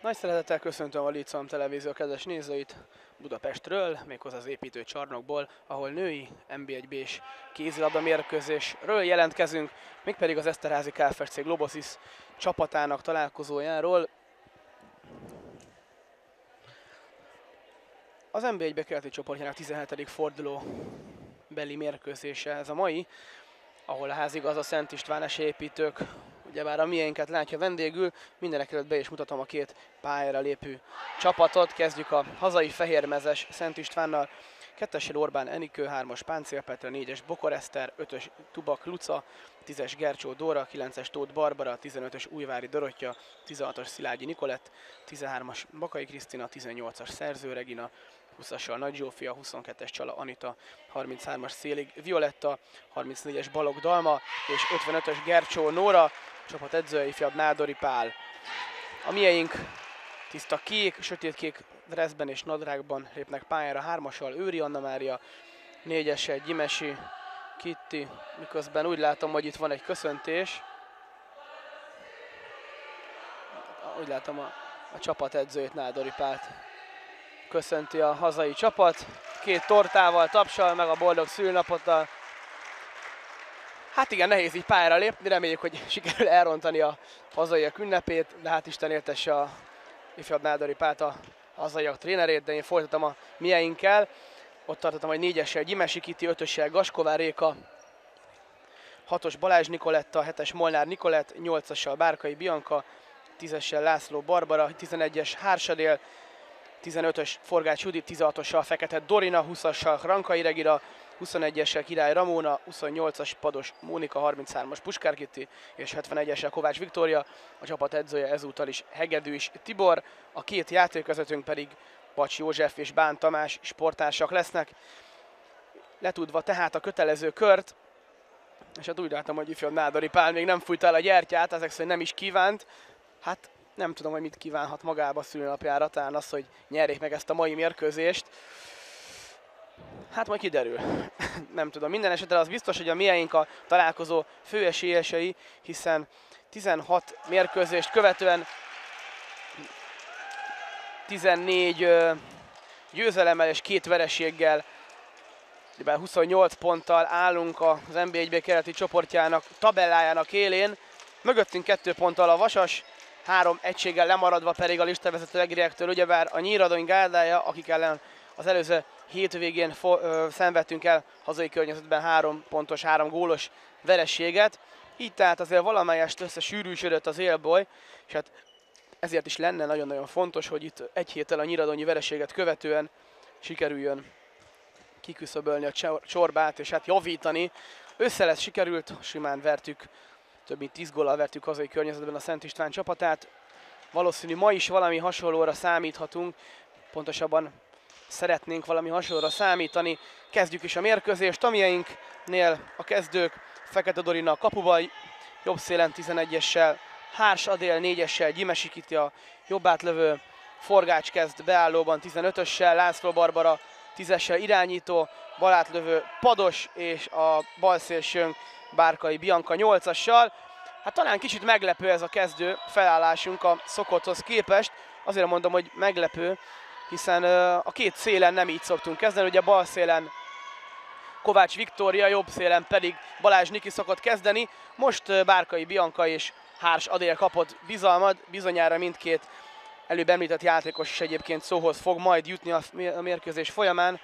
Nagy szeretettel köszöntöm a Licom Televízió kedves nézőit Budapestről, méghozzá az építő csarnokból, ahol női NB1B-s kézilabda mérkőzésről jelentkezünk, mégpedig az Eszterházi KFC Globosis csapatának találkozójáról. Az NB1-be keleti csoportjának 17. forduló beli mérkőzése ez a mai, ahol a házigaz a Szent István építők ugyebár a miénket látja vendégül, mindenek előtt be is mutatom a két pályára lépő csapatot. Kezdjük a hazai fehérmezes Szent Istvánnal, Kettesel Orbán Enikő, 3-as Páncél Petra, 4-es Bokor Eszter, 5-ös Tubak Luca, 10-es Gercsó Dóra, 9-es Tóth Barbara, 15-ös Újvári Dorottya, 16-os Szilágyi Nikolett, 13-as Bakai Krisztina, 18-as Szerző Regina, 20-assal Nagy Zsófia, 22-es Csala Anita, 33-as Szélig Violetta, 34-es Balog Dalma és 55-ös Gercsó Nóra, csapat edzője ifjabb Nádori Pál. A mieink tiszta kék, sötétkék dressben és nadrágban lépnek pályára, hármassal Őri Anna Mária, négyessel Gyimesi, Kitti, miközben úgy látom, hogy itt van egy köszöntés. Úgy látom a, a csapat edzőjét, Nádori Pált köszönti a hazai csapat. Két tortával tapsal meg a boldog szülnapot a Hát igen, nehéz így pályára lépni, reméljük, hogy sikerül elrontani a hazaiak ünnepét, de hát Isten értesse a ifjabb Nádori Pát a hazaiak trénerét, de én folytatom a mieinkkel. Ott tartottam, hogy négyessel Gyimesi Kiti, ötössel Gaskovár Réka, hatos Balázs Nikoletta, hetes Molnár Nikolett, nyolcassal Bárkai Bianca, tízessel László Barbara, 11-es Hársadél, 15-ös Forgács Judit, 16-ossal Fekete Dorina, 20-assal Rankai Regira, 21-essel Király Ramóna, 28-as Pados Mónika, 33-as Puskár Kitti és 71-essel Kovács Viktória, a csapat edzője ezúttal is Hegedűs Tibor, a két játékvezetőnk pedig Pacs József és Bán Tamás sportársak lesznek. Letudva tehát a kötelező kört, és hát úgy láttam, hogy ifjabb Nádori Pál még nem fújta el a gyertyát, ezek szerint nem is kívánt. Hát nem tudom, hogy mit kívánhat magába szülőnapjára, talán az, hogy nyerjék meg ezt a mai mérkőzést. Hát majd kiderül. nem tudom. Minden esetre az biztos, hogy a miénk a találkozó főesélyesei, hiszen 16 mérkőzést követően 14 győzelemmel és két vereséggel, 28 ponttal állunk az NB1-B keleti csoportjának, tabellájának élén. Mögöttünk kettő ponttal a Vasas, három egységgel lemaradva pedig a listavezető Egriektől, ugyebár a Nyíradony gárdája, akik ellen az előző hétvégén fo- ö, szenvedtünk el hazai környezetben három pontos, három gólos verességet. Így tehát azért valamelyest összesűrűsödött az élboly, és hát ezért is lenne nagyon-nagyon fontos, hogy itt egy héttel a nyiradonyi vereséget követően sikerüljön kiküszöbölni a csorbát, és hát javítani. Össze lesz sikerült, simán vertük, több mint 10 góllal vertük hazai környezetben a Szent István csapatát. Valószínű ma is valami hasonlóra számíthatunk, pontosabban szeretnénk valami hasonlóra számítani. Kezdjük is a mérkőzést, amieinknél a kezdők Fekete Dorina a kapuval, jobb szélen 11-essel, Hárs Adél 4-essel, Gyimesi Kiti a jobb átlövő, Forgács kezd beállóban 15-össel, László Barbara 10-essel irányító, balátlövő Pados és a balszélsőnk Bárkai Bianca 8-assal. Hát talán kicsit meglepő ez a kezdő felállásunk a szokotthoz képest. Azért mondom, hogy meglepő, hiszen a két szélen nem így szoktunk kezdeni, ugye bal szélen Kovács Viktória, jobb szélen pedig Balázs Niki szokott kezdeni. Most Bárkai Bianca és Hárs Adél kapott bizalmat, bizonyára mindkét előbb említett játékos is egyébként szóhoz fog majd jutni a mérkőzés folyamán.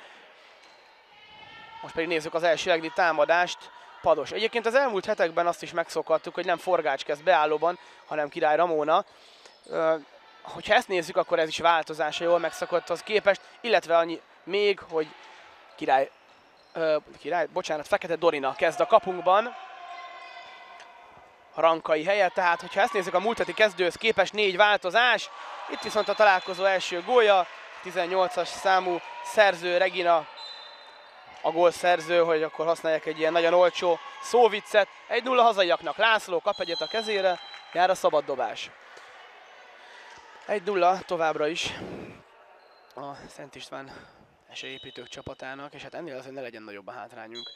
Most pedig nézzük az első egli támadást. Pados. Egyébként az elmúlt hetekben azt is megszokhattuk, hogy nem Forgács kezd beállóban, hanem Király Ramóna hogyha ezt nézzük, akkor ez is változása jól megszokott az képest, illetve annyi még, hogy király, ö, király, bocsánat, Fekete Dorina kezd a kapunkban, a rankai helyet, tehát hogyha ezt nézzük a múlt heti kezdőhöz képest négy változás, itt viszont a találkozó első gólya, 18-as számú szerző Regina a gól szerző, hogy akkor használják egy ilyen nagyon olcsó szóviccet. 1-0 hazaiaknak László kap egyet a kezére, jár a szabad dobás. Egy nulla továbbra is a Szent István esélyépítők csapatának, és hát ennél azért ne legyen nagyobb a hátrányunk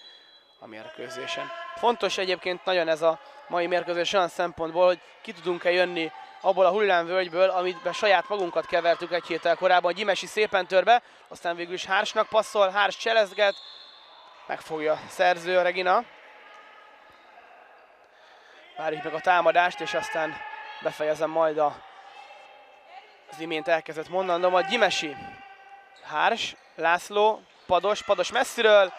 a mérkőzésen. Fontos egyébként nagyon ez a mai mérkőzés olyan szempontból, hogy ki tudunk-e jönni abból a hullámvölgyből, amit saját magunkat kevertük egy héttel korábban. Gyimesi szépen törbe, aztán végül is Hársnak passzol, Hárs cselezget, megfogja a szerző Regina. Várjuk meg a támadást, és aztán befejezem majd a, az imént elkezdett mondandom. A Gyimesi, Hárs, László, Pados, Pados messziről,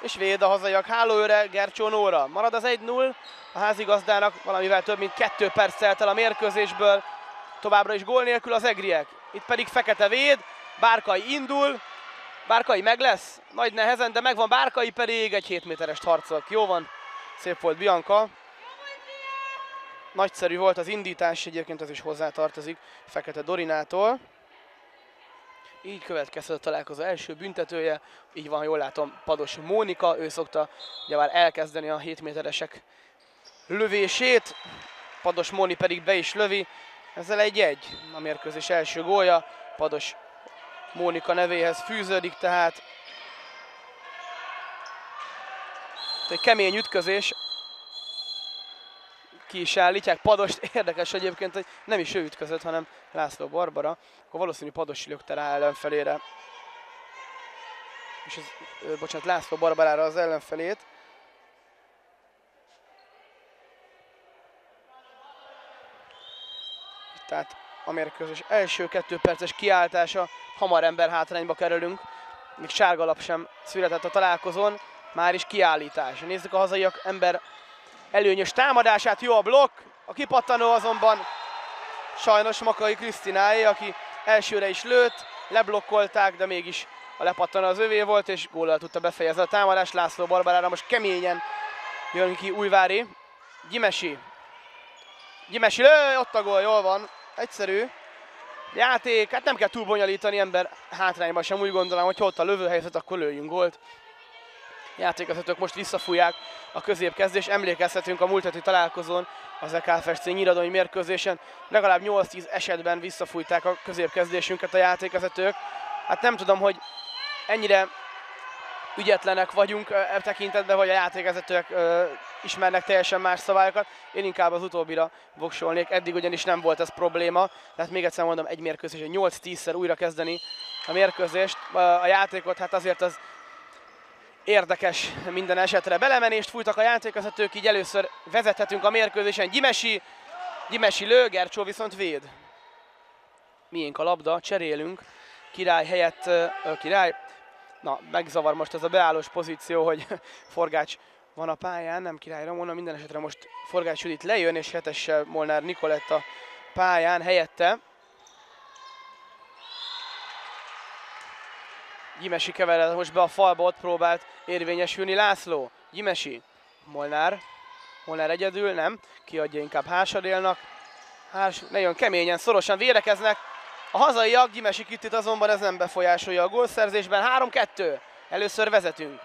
és véd a hazaiak hálóőre Gercsó Nóra. Marad az 1-0, a házigazdának valamivel több mint kettő perc telt el a mérkőzésből, továbbra is gól nélkül az egriek. Itt pedig Fekete véd, Bárkai indul, Bárkai meg lesz, nagy nehezen, de megvan Bárkai pedig egy 7 méteres harcol. Jó van, szép volt Bianca. Nagyszerű volt az indítás, egyébként az is hozzátartozik Fekete Dorinától. Így következett a találkozó első büntetője, így van, jól látom, Pados Mónika, ő szokta ugye már elkezdeni a 7 méteresek lövését, Pados Móni pedig be is lövi, ezzel egy-egy a mérkőzés első gólja, Pados Mónika nevéhez fűződik, tehát egy kemény ütközés, ki is állítják. Padost érdekes egyébként, hogy nem is ő ütközött, hanem László Barbara. Akkor valószínű Pados lökte rá ellenfelére. És ez, bocsánat, László Barbarára az ellenfelét. Tehát a mérkőzés első kettő perces kiáltása, hamar ember hátrányba kerülünk. Még sárga lap sem született a találkozón, már is kiállítás. Nézzük a hazaiak ember előnyös támadását, jó a blokk, a kipattanó azonban sajnos Makai Krisztináé, aki elsőre is lőtt, leblokkolták, de mégis a lepattanó az övé volt, és góllal tudta befejezni a támadást. László Barbarára most keményen jön ki Újvári. Gyimesi. Gyimesi lő, ott a gól, jól van. Egyszerű. Játék, hát nem kell túl bonyolítani ember hátrányban sem, úgy gondolom, hogy ott a lövőhelyzet, akkor lőjünk gólt játékvezetők most visszafújják a középkezdés. Emlékezhetünk a múlt heti találkozón az EKFSC nyíradói mérkőzésen. Legalább 8-10 esetben visszafújták a középkezdésünket a játékvezetők. Hát nem tudom, hogy ennyire ügyetlenek vagyunk e tekintetben, vagy a játékvezetők ismernek teljesen más szabályokat. Én inkább az utóbbira voksolnék, eddig ugyanis nem volt ez probléma. Tehát még egyszer mondom, egy mérkőzésen 8-10-szer újra kezdeni a mérkőzést. A játékot hát azért az érdekes minden esetre. Belemenést fújtak a játékvezetők, így először vezethetünk a mérkőzésen. Gyimesi, Gyimesi lő, Gercsó viszont véd. Miénk a labda, cserélünk. Király helyett, ö, király, na megzavar most ez a beállós pozíció, hogy Forgács van a pályán, nem Király Ramona, minden esetre most Forgács Judit lejön, és hetesse Molnár Nikoletta pályán helyette. Gyimesi kevered most be a falba, ott próbált érvényesülni László. Gyimesi, Molnár, Molnár egyedül, nem, kiadja inkább Hásadélnak. Hárs nagyon keményen, szorosan védekeznek. A hazaiak, Gyimesi Kittit azonban ez nem befolyásolja a gólszerzésben. 3-2, először vezetünk.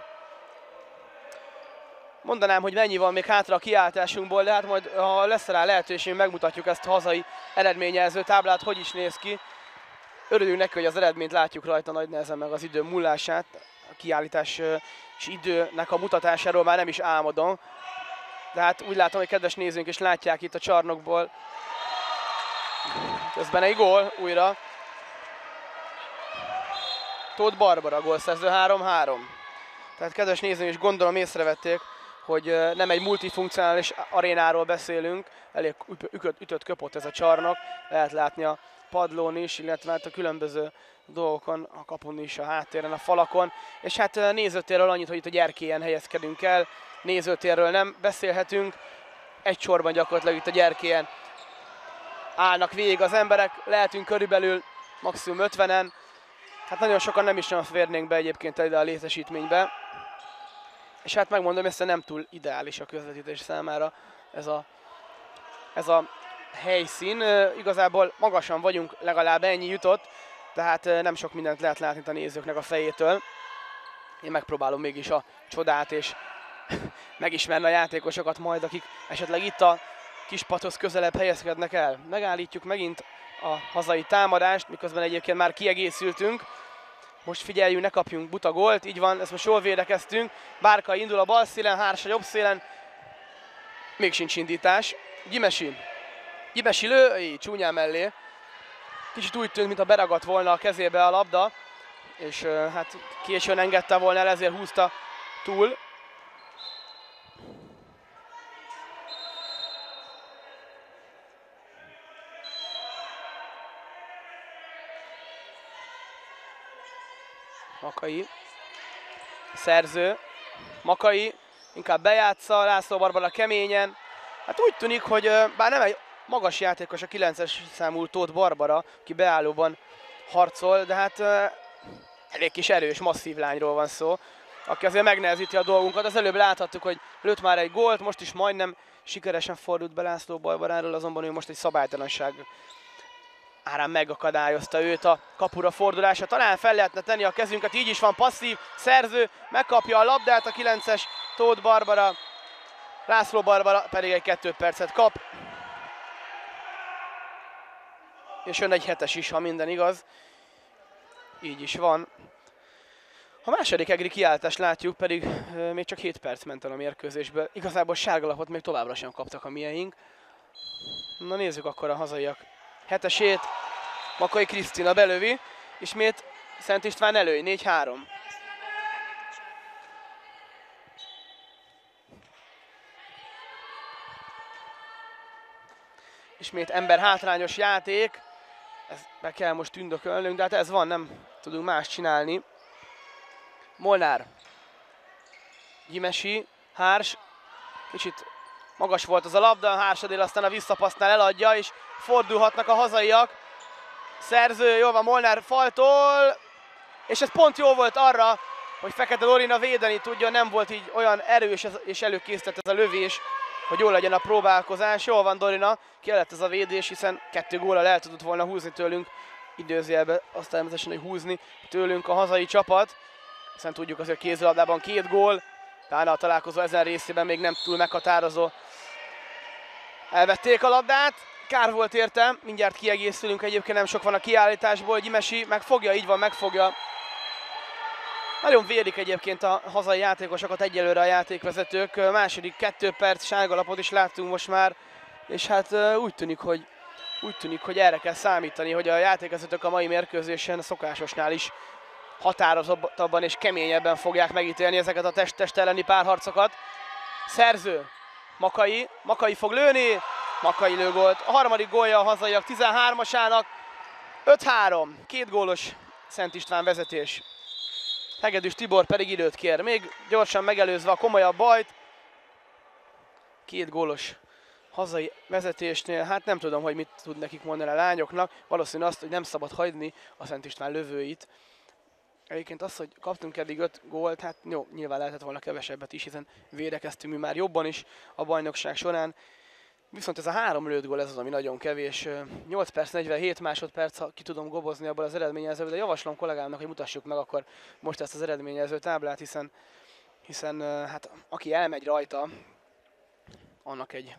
Mondanám, hogy mennyi van még hátra a kiáltásunkból, de hát majd ha lesz rá lehetőség, megmutatjuk ezt a hazai eredményező táblát, hogy is néz ki. Örülünk neki, hogy az eredményt látjuk rajta nagy nehezen meg az idő múlását. A kiállítás és időnek a mutatásáról már nem is álmodom. De hát úgy látom, hogy kedves nézőink is látják itt a csarnokból. Közben egy gól újra. Tóth Barbara gólszerző 3-3. Tehát kedves nézőink is gondolom észrevették, hogy nem egy multifunkcionális arénáról beszélünk, elég ütött, ütött ez a csarnok, lehet látni a padlón is, illetve hát a különböző dolgokon, a kapun is, a háttéren, a falakon. És hát nézőtérről annyit, hogy itt a gyerkélyen helyezkedünk el, nézőtérről nem beszélhetünk, egy sorban gyakorlatilag itt a gyerkélyen állnak végig az emberek, lehetünk körülbelül maximum 50-en, hát nagyon sokan nem is nagyon férnénk be egyébként ide a létesítménybe. És hát megmondom, ezt nem túl ideális a közvetítés számára ez a, ez a helyszín. Igazából magasan vagyunk, legalább ennyi jutott, tehát nem sok mindent lehet látni a nézőknek a fejétől. Én megpróbálom mégis a csodát és megismerni a játékosokat majd, akik esetleg itt a kispathoz közelebb helyezkednek el. Megállítjuk megint a hazai támadást, miközben egyébként már kiegészültünk. Most figyeljünk, ne kapjunk buta gólt, így van, ezt most jól védekeztünk. Bárka indul a bal szélen, Hársa jobb szélen. Még sincs indítás. Gyimesi Gyimesi lő, így csúnyán mellé. Kicsit úgy tűnt, mintha beragadt volna a kezébe a labda, és hát későn engedte volna el, ezért húzta túl. Makai. Szerző. Makai. Inkább bejátsza, László Barbara keményen. Hát úgy tűnik, hogy bár nem egy magas játékos a 9-es számú Tóth Barbara, aki beállóban harcol, de hát elég kis erős, masszív lányról van szó, aki azért megnehezíti a dolgunkat. Az előbb láthattuk, hogy lőtt már egy gólt, most is majdnem sikeresen fordult be László Barbaráról, azonban ő most egy szabálytalanság árán megakadályozta őt a kapura fordulása. Talán fel lehetne tenni a kezünket, így is van passzív, szerző, megkapja a labdát a 9-es Tóth Barbara, László Barbara pedig egy kettő percet kap. És jön egy hetes is, ha minden igaz. Így is van. A második egri kiáltást látjuk, pedig euh, még csak 7 perc ment el a mérkőzésből. Igazából sárgalapot még továbbra sem kaptak a mieink. Na nézzük akkor a hazaiak hetesét. Makai Krisztina belövi. Ismét Szent István elő, 4-3. Ismét ember hátrányos játék. Ezt be kell most tündökölnünk, de hát ez van, nem tudunk más csinálni. Molnár. Gyimesi, Hárs. Kicsit magas volt az a labda, Hársadél aztán a visszapasznál eladja, és fordulhatnak a hazaiak. Szerző, jó van Molnár faltól, és ez pont jó volt arra, hogy Fekete Lorina védeni tudja, nem volt így olyan erős és előkészített ez a lövés, hogy jól legyen a próbálkozás. Jól van Dorina, kellett ez a védés, hiszen kettő góla el tudott volna húzni tőlünk, időzélbe azt természetesen, hogy húzni tőlünk a hazai csapat, hiszen tudjuk azért a kézilabdában két gól, talán a találkozó ezen részében még nem túl meghatározó. Elvették a labdát, kár volt érte, mindjárt kiegészülünk, egyébként nem sok van a kiállításból, Gyimesi megfogja, így van, megfogja nagyon védik egyébként a hazai játékosokat egyelőre a játékvezetők. Második kettő perc sárgalapot is láttunk most már, és hát úgy tűnik, hogy úgy tűnik, hogy erre kell számítani, hogy a játékvezetők a mai mérkőzésen a szokásosnál is határozottabban és keményebben fogják megítélni ezeket a test-test elleni párharcokat. Szerző, Makai, Makai fog lőni, Makai lőgolt. A harmadik gólja a hazaiak 13-asának, 5-3, két gólos Szent István vezetés. Hegedűs Tibor pedig időt kér. Még gyorsan megelőzve a komolyabb bajt. Két gólos hazai vezetésnél, hát nem tudom, hogy mit tud nekik mondani a lányoknak. Valószínű azt, hogy nem szabad hagyni a Szent István lövőit. Egyébként az, hogy kaptunk eddig 5 gólt, hát jó, nyilván lehetett volna kevesebbet is, hiszen védekeztünk mi már jobban is a bajnokság során. Viszont ez a három lőtt gól, ez az, ami nagyon kevés. 8 perc, 47 másodperc, ha ki tudom gobozni abból az eredményezőből, de javaslom kollégámnak, hogy mutassuk meg akkor most ezt az eredményező táblát, hiszen, hiszen hát aki elmegy rajta, annak egy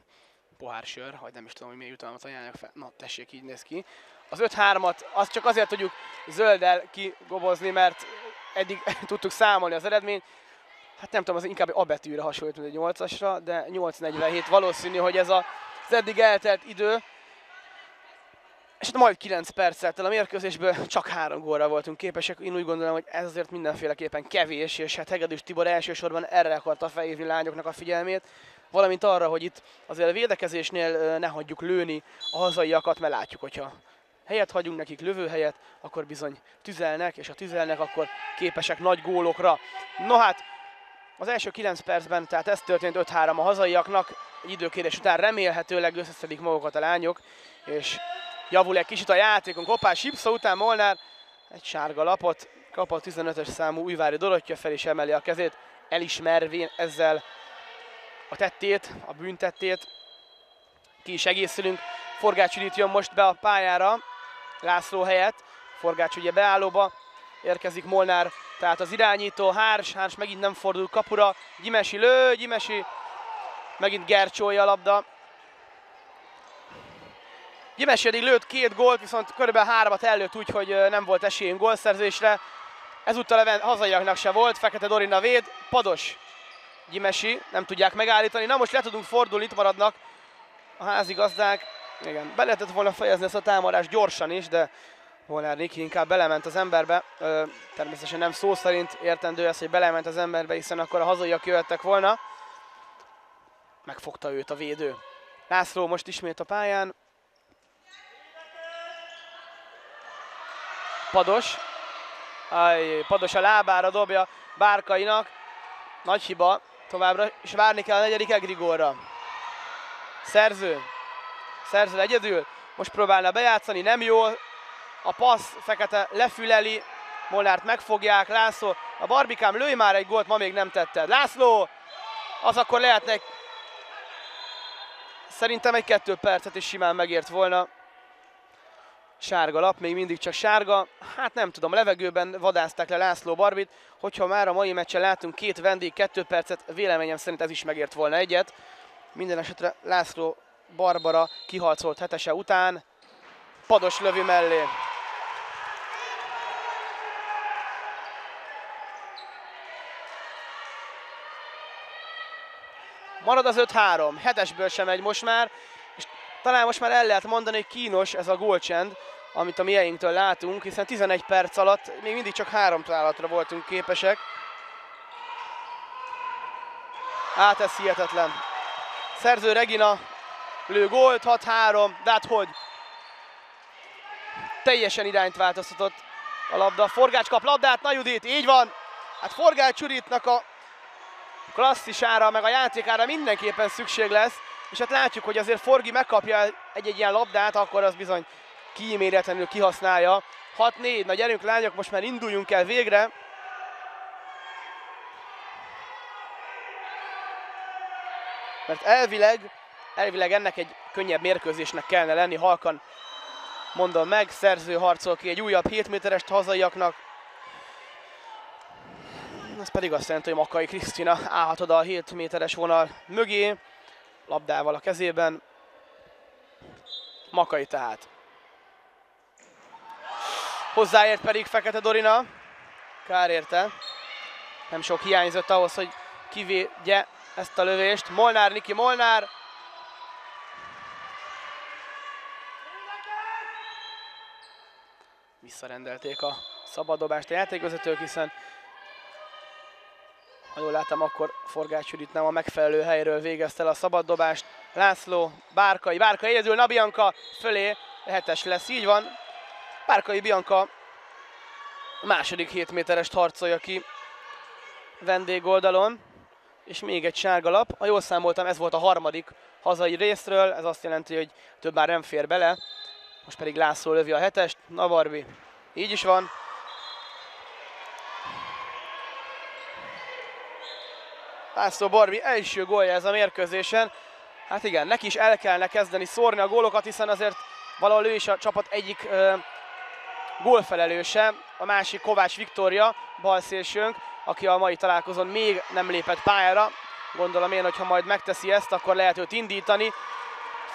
pohár sör, vagy nem is tudom, hogy milyen jutalmat ajánlják fel. Na, tessék, így néz ki. Az 5-3-at, azt csak azért tudjuk zölddel kigobozni, mert eddig tudtuk számolni az eredményt. Hát nem tudom, az inkább A betűre hasonlít, mint egy 8-asra, de 8-47 valószínű, hogy ez a az eddig eltelt idő. És hát majd 9 perccel a mérkőzésből csak három gólra voltunk képesek. Én úgy gondolom, hogy ez azért mindenféleképpen kevés, és hát Hegedűs Tibor elsősorban erre akarta felhívni lányoknak a figyelmét, valamint arra, hogy itt azért a védekezésnél ne hagyjuk lőni a hazaiakat, mert látjuk, hogyha helyet hagyunk nekik, lövőhelyet, akkor bizony tüzelnek, és ha tüzelnek, akkor képesek nagy gólokra. No hát, az első 9 percben, tehát ez történt 5-3 a hazaiaknak, egy időkérés után remélhetőleg összeszedik magukat a lányok, és javul egy kicsit a játékunk. Hoppá, Sipsza után Molnár egy sárga lapot kap a 15-ös számú Újvári Dorottya fel is emeli a kezét, elismervén ezzel a tettét, a büntettét. Ki is egészülünk. Forgács jön most be a pályára, László helyett. Forgács ugye beállóba, érkezik Molnár, tehát az irányító, Hárs, Hárs megint nem fordul kapura, Gyimesi lő, Gyimesi Megint Gercsója a labda. Gyimesi eddig lőtt két gólt, viszont körülbelül háromat előtt úgy, hogy nem volt esélyünk gólszerzésre. Ezúttal a hazaiaknak se volt, Fekete Dorina véd, Pados. Gyimesi, nem tudják megállítani. Na most le tudunk fordulni, itt maradnak a házigazdák. Igen, be lehetett volna fejezni ezt a támadást gyorsan is, de Molnár Niki inkább belement az emberbe. Ö, természetesen nem szó szerint értendő ez, hogy belement az emberbe, hiszen akkor a hazaiak jöttek volna. Megfogta őt a védő. László most ismét a pályán. Pados. Aj, Pados a lábára dobja Bárkainak. Nagy hiba továbbra, és várni kell a negyedik Egrigorra. Szerző. Szerző egyedül. Most próbálna bejátszani, nem jó. A passz fekete lefüleli. Molnárt megfogják, László. A Barbikám lőj már egy gólt, ma még nem tetted. László! Az akkor lehetne egy... Szerintem egy kettő percet is simán megért volna. Sárga lap, még mindig csak sárga. Hát nem tudom, levegőben vadázták le László Barbit. Hogyha már a mai meccsen látunk két vendég, kettő percet, véleményem szerint ez is megért volna egyet. Minden esetre László Barbara kiharcolt hetese után. Pados lövi mellé. Marad az 5-3, hetesből sem megy most már, és talán most már el lehet mondani, hogy kínos ez a gólcsend, amit a mieinktől látunk, hiszen 11 perc alatt még mindig csak három találatra voltunk képesek. Hát ez hihetetlen. Szerző Regina lő gólt, 6-3, de hát hogy? Teljesen irányt változtatott a labda. Forgács kap labdát, na Judit, így van. Hát Forgács Juditnak a klasszisára, meg a játékára mindenképpen szükség lesz. És hát látjuk, hogy azért Forgi megkapja egy-egy ilyen labdát, akkor az bizony kíméletlenül kihasználja. 6-4, na gyerünk lányok, most már induljunk el végre. Mert elvileg, elvileg ennek egy könnyebb mérkőzésnek kellene lenni, halkan mondom meg, szerző harcol ki egy újabb 7 méterest hazaiaknak. Ez pedig azt jelenti, hogy Makai Krisztina állhat oda a 7 méteres vonal mögé, labdával a kezében. Makai tehát. Hozzáért pedig Fekete Dorina. Kár érte. Nem sok hiányzott ahhoz, hogy kivédje ezt a lövést. Molnár, Niki Molnár. Visszarendelték a szabaddobást a játékvezetők, hiszen ha jól láttam, akkor Forgács Judit nem a megfelelő helyről végezte el a szabaddobást. László, Bárkai, Bárkai egyedül, Nabianka fölé, hetes lesz, így van. Párkai Bianca a második 7 méterest harcolja ki vendégoldalon, és még egy sárga lap. Ha jól számoltam, ez volt a harmadik hazai részről, ez azt jelenti, hogy több már nem fér bele. Most pedig László lövi a hetest, na Barbi, így is van. László Barbi első gólja ez a mérkőzésen. Hát igen, neki is el kellene kezdeni szórni a gólokat, hiszen azért valahol ő is a csapat egyik gólfelelőse, a másik Kovács Viktória, balszélsőnk, aki a mai találkozón még nem lépett pályára. Gondolom én, hogy ha majd megteszi ezt, akkor lehet őt indítani.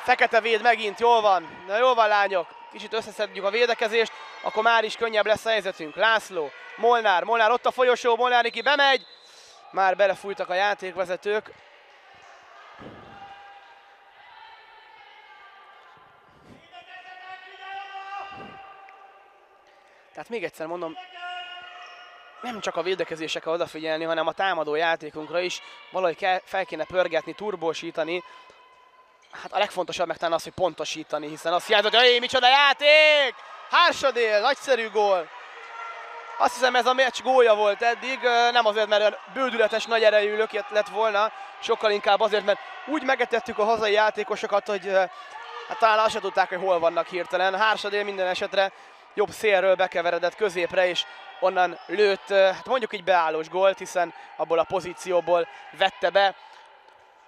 Fekete véd megint, jól van, na jól van lányok, kicsit összeszedjük a védekezést, akkor már is könnyebb lesz a helyzetünk. László, Molnár, Molnár ott a folyosó, Molnár neki bemegy, már belefújtak a játékvezetők, Tehát még egyszer mondom, nem csak a védekezésekre odafigyelni, hanem a támadó játékunkra is valahogy kell, fel kéne pörgetni, turbósítani. Hát a legfontosabb meg az, hogy pontosítani, hiszen azt jelenti, hogy micsoda játék! Hársadél, nagyszerű gól! Azt hiszem ez a meccs gólja volt eddig, nem azért, mert olyan bődületes nagy erejű lökét lett volna, sokkal inkább azért, mert úgy megetettük a hazai játékosokat, hogy hát talán azt se tudták, hogy hol vannak hirtelen. Hársadél minden esetre jobb szélről bekeveredett középre, és onnan lőtt, hát mondjuk így beállós gólt, hiszen abból a pozícióból vette be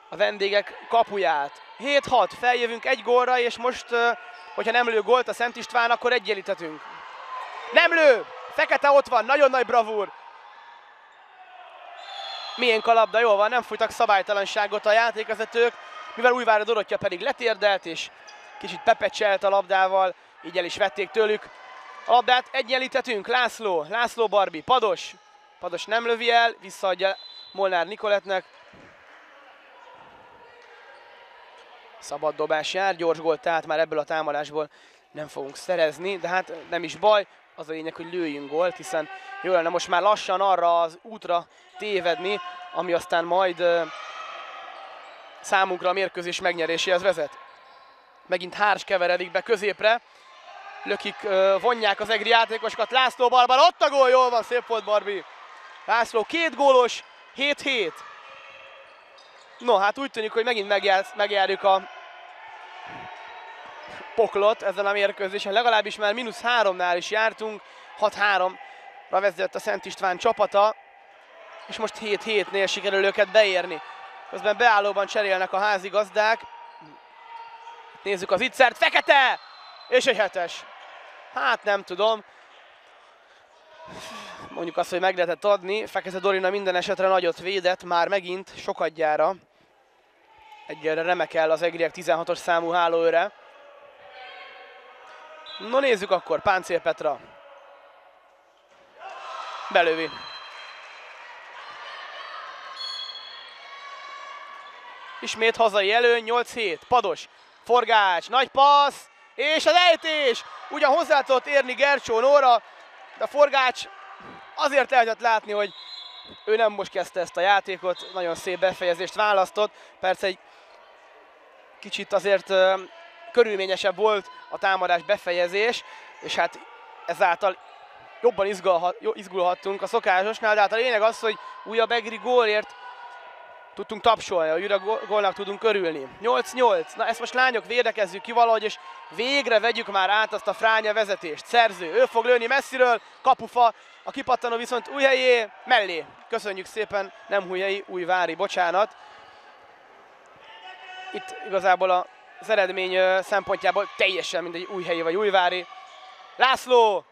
a vendégek kapuját. 7-6, feljövünk egy gólra, és most, hogyha nem lő gólt a Szent István, akkor egyenlítetünk. Nem lő! Fekete ott van, nagyon nagy bravúr. Milyen kalapda, jól van, nem fújtak szabálytalanságot a játékvezetők, mivel Újvára Dorottya pedig letérdelt, és kicsit pepecselt a labdával, így el is vették tőlük. A labdát egyenlítetünk, László, László Barbi, Pados. Pados nem lövi el, visszaadja Molnár Nikoletnek. Szabad dobás jár, gyors gólt, tehát már ebből a támadásból nem fogunk szerezni, de hát nem is baj, az a lényeg, hogy lőjünk gólt, hiszen jó lenne most már lassan arra az útra tévedni, ami aztán majd számunkra a mérkőzés megnyeréséhez vezet. Megint Hárs keveredik be középre, lökik, vonják az egri játékosokat, László Barbar, ott a gól, jól van, szép volt Barbi. László két gólos, 7-7. No, hát úgy tűnik, hogy megint megjárjuk a poklot ezen a mérkőzésen. Legalábbis már mínusz háromnál is jártunk. 6-3-ra vezetett a Szent István csapata. És most 7-7-nél sikerül őket beérni. Közben beállóban cserélnek a házigazdák. Nézzük az ittszert. Fekete! És egy hetes. Hát nem tudom. Mondjuk azt, hogy meg lehetett adni. Fekete Dorina minden esetre nagyot védett, már megint sokadjára. Egyelőre remekel az egriek 16-os számú hálóőre. No nézzük akkor, Páncél Petra. Belővi. Ismét hazai előny, 8-7, pados, forgás, nagy passz, és az ejtés! Ugyan hozzá tudott érni Gercsó Nóra, de forgács azért lehetett látni, hogy ő nem most kezdte ezt a játékot, nagyon szép befejezést választott, persze egy kicsit azért körülményesebb volt a támadás befejezés, és hát ezáltal jobban izgulhat, izgulhattunk a szokásosnál, de hát a lényeg az, hogy újabb Egri gólért tudtunk tapsolni, hogy újra gólnak tudunk körülni. 8-8, na ezt most lányok védekezzük ki valahogy, és végre vegyük már át azt a fránya vezetést. Szerző, ő fog lőni messziről, kapufa, a kipattanó viszont Újhelyé mellé. Köszönjük szépen, nem Újhelyi, Újvári, bocsánat. Itt igazából a az eredmény szempontjából teljesen mindegy újhelyi vagy újvári. László!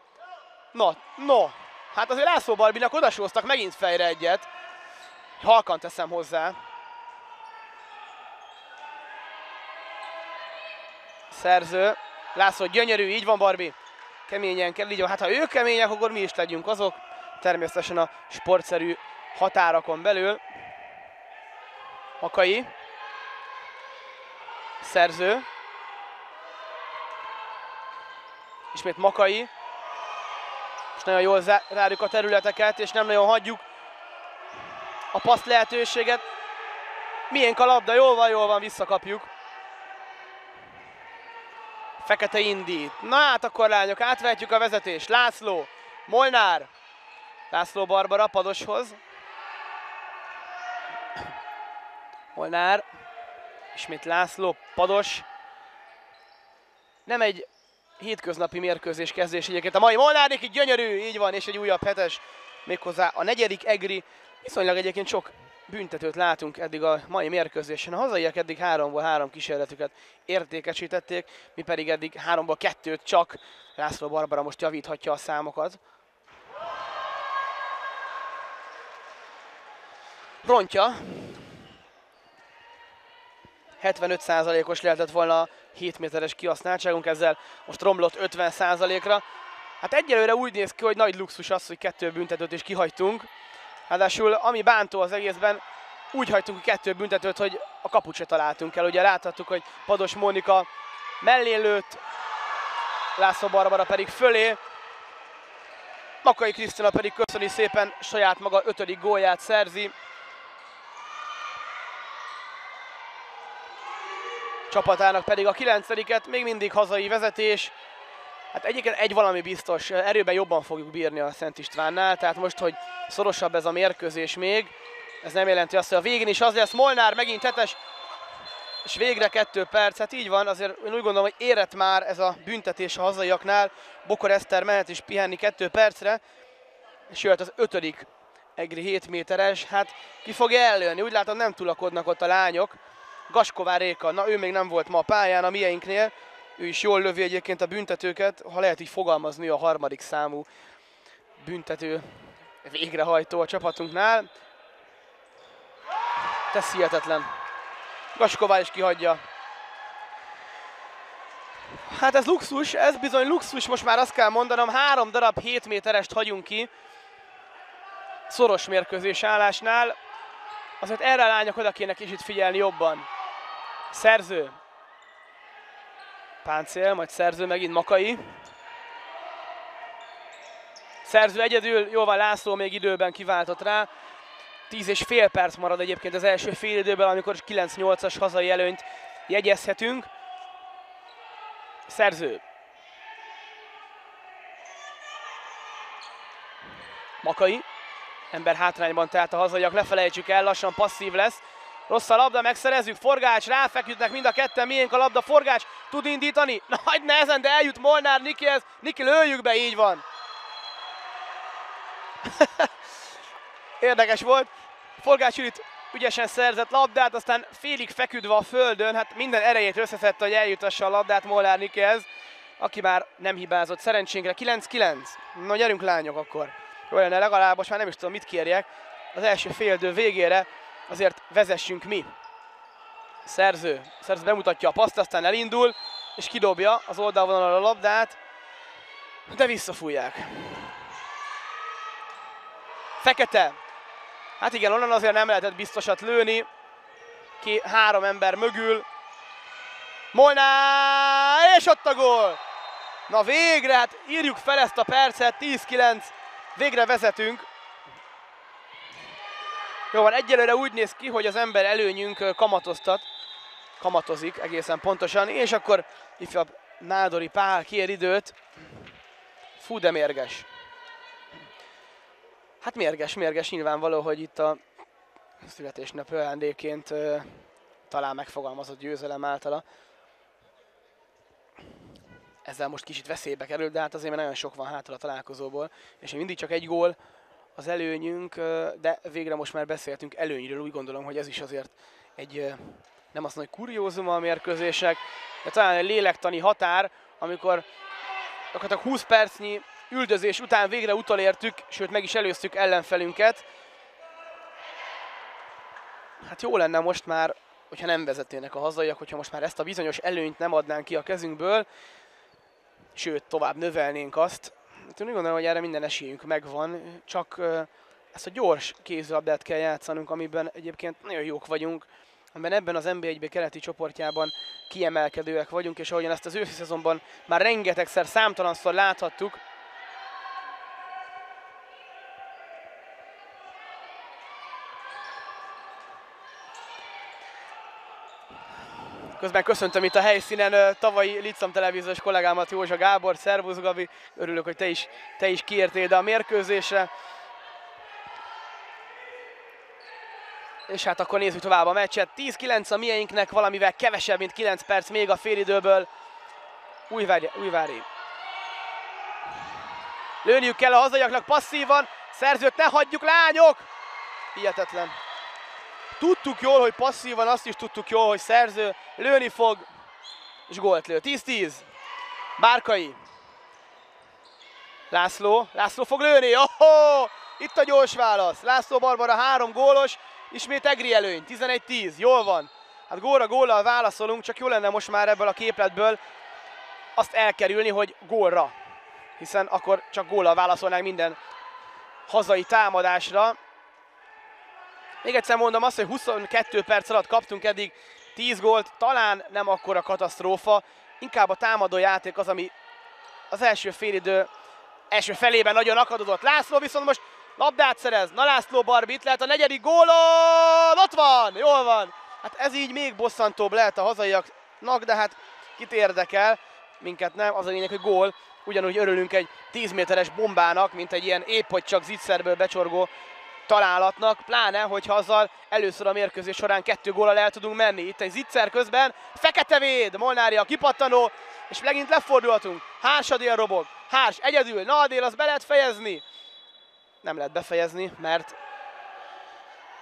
No, no! Hát azért László Barbinak odasóztak megint fejre egyet. Halkan teszem hozzá. Szerző. László gyönyörű, így van Barbi. Keményen kell, így van. Hát ha ők kemények, akkor mi is legyünk azok. Természetesen a sportszerű határokon belül. Makai szerző. Ismét Makai. És nagyon jól zárjuk a területeket, és nem nagyon hagyjuk a paszt lehetőséget. Milyen a labda, jól van, jól van, visszakapjuk. Fekete Indi. Na hát akkor lányok, átvehetjük a vezetést. László, Molnár. László Barbara padoshoz. Molnár. Ismét László, pados. Nem egy hétköznapi mérkőzés kezdés egyébként. A mai Molnárnék gyönyörű, így van, és egy újabb hetes. Méghozzá a negyedik Egri. Viszonylag egyébként sok büntetőt látunk eddig a mai mérkőzésen. A hazaiak eddig háromból három kísérletüket értékesítették, mi pedig eddig háromból kettőt csak. László Barbara most javíthatja a számokat. Rontja, 75%-os lehetett volna a 7 méteres kihasználtságunk, ezzel most romlott 50%-ra. Hát egyelőre úgy néz ki, hogy nagy luxus az, hogy kettő büntetőt is kihagytunk. Ráadásul ami bántó az egészben, úgy hagytunk ki kettő büntetőt, hogy a kaput se találtunk el. Ugye láthattuk, hogy Pados Mónika mellé lőtt, László Barbara pedig fölé. Makai Krisztina pedig köszöni szépen saját maga ötödik gólját szerzi. Csapatának pedig a kilencediket, még mindig hazai vezetés. Hát egyiket egy valami biztos, erőben jobban fogjuk bírni a Szent Istvánnál, tehát most, hogy szorosabb ez a mérkőzés még, ez nem jelenti azt, hogy a végén is az lesz, Molnár megint hetes, és végre kettő perc, hát így van, azért én úgy gondolom, hogy érett már ez a büntetés a hazaiaknál, Bokor Eszter mehet is pihenni kettő percre, és jöhet az ötödik Egri 7 méteres, hát ki fogja ellőni, úgy látom nem tulakodnak ott a lányok, Gasková Réka, na ő még nem volt ma a pályán a mieinknél, ő is jól lövi egyébként a büntetőket, ha lehet így fogalmazni, a harmadik számú büntető végrehajtó a csapatunknál. Tesz hihetetlen. Gasková is kihagyja. Hát ez luxus, ez bizony luxus, most már azt kell mondanom, három darab 7 méterest hagyunk ki szoros mérkőzés állásnál. Azért erre a lányok oda kéne kicsit figyelni jobban. Szerző. Páncél, majd szerző megint Makai. Szerző egyedül, jól van László még időben kiváltott rá. 10 és fél perc marad egyébként az első fél időben, amikor 9-8-as hazai előnyt jegyezhetünk. Szerző. Makai. Ember hátrányban tehát a hazaiak, lefelejtsük el, lassan passzív lesz. Rossz a labda, megszerezzük, forgács, ráfeküdnek mind a ketten, miénk a labda, forgács, tud indítani, nagy nehezen, de eljut Molnár Nikihez, Niki lőjük be, így van. Érdekes volt. Forgács Judit ügyesen szerzett labdát, aztán félig feküdve a földön, hát minden erejét összeszedte, hogy eljutassa a labdát Molnár Nikihez, aki már nem hibázott. Szerencsénkre 9-9. Na gyerünk lányok akkor. Jó lenne legalább, most már nem is tudom mit kérjek. Az első féldő végére azért vezessünk mi. Szerző. Szerző bemutatja a paszt, aztán elindul, és kidobja az oldalvonalra a labdát, de visszafújják. Fekete. Hát igen, onnan azért nem lehetett biztosat lőni. Ki három ember mögül. Molnár, és ott a gól! Na végre, hát írjuk fel ezt a percet, 10-9, végre vezetünk. Jó van, egyelőre úgy néz ki, hogy az ember előnyünk kamatoztat, kamatozik egészen pontosan, és akkor ifjabb Nádori Pál kér időt. Fú, de mérges. Hát mérges, mérges, nyilvánvaló, hogy itt a születésnap ajándéként talán megfogalmazott győzelem általa. Ezzel most kicsit veszélybe került, de hát azért mert nagyon sok van hátra a találkozóból, és mindig csak egy gól az előnyünk, de végre most már beszéltünk előnyről, úgy gondolom, hogy ez is azért egy, nem azt mondom, hogy kuriózum a mérkőzések, de talán egy lélektani határ, amikor gyakorlatilag 20 percnyi üldözés után végre utolértük, sőt meg is előztük ellenfelünket. Hát jó lenne most már, hogyha nem vezetének a hazaiak, hogyha most már ezt a bizonyos előnyt nem adnánk ki a kezünkből, sőt, tovább növelnénk azt. Hát én úgy gondolom, hogy erre minden esélyünk megvan, csak ezt a gyors kézlabdát kell játszanunk, amiben egyébként nagyon jók vagyunk, amiben ebben az NB1-B keleti csoportjában kiemelkedőek vagyunk, és ahogyan ezt az őszi szezonban már rengetegszer, számtalanszor láthattuk, Közben köszöntöm itt a helyszínen tavalyi Litszam televíziós kollégámat, Józsa Gábor. Szervusz Gabi, örülök, hogy te is, te is kiértél ide a mérkőzésre. És hát akkor nézzük tovább a meccset. 10-9 a mieinknek, valamivel kevesebb, mint 9 perc még a félidőből. Újvári. Újvári. Lőniük kell a hazaiaknak passzívan. Szerzőt ne hagyjuk, lányok! Hihetetlen. Tudtuk jól, hogy passzívan, azt is tudtuk jól, hogy szerző lőni fog, és gólt lő. 10-10. Bárkai. László. László fog lőni. Oh, Itt a gyors válasz. László Barbara három gólos, ismét Egri előny. 11-10. Jól van. Hát góra góllal válaszolunk, csak jó lenne most már ebből a képletből azt elkerülni, hogy gólra. Hiszen akkor csak góllal válaszolnánk minden hazai támadásra. Még egyszer mondom azt, hogy 22 perc alatt kaptunk eddig 10 gólt, talán nem akkora katasztrófa, inkább a támadó játék az, ami az első félidő első felében nagyon akadodott. László viszont most labdát szerez. Na László Barbi, itt lehet a negyedik gólon! Ott van! Jól van! Hát ez így még bosszantóbb lehet a hazaiaknak, de hát kit érdekel, minket nem. Az a lényeg, hogy gól. Ugyanúgy örülünk egy 10 méteres bombának, mint egy ilyen épp hogy csak zicserből becsorgó találatnak, pláne, hogyha azzal először a mérkőzés során kettő góllal el tudunk menni. Itt egy zicser közben, fekete véd, Molnária kipattanó, és megint lefordulhatunk. Hársadél robog, Hárs egyedül, na Adél, az be lehet fejezni. Nem lehet befejezni, mert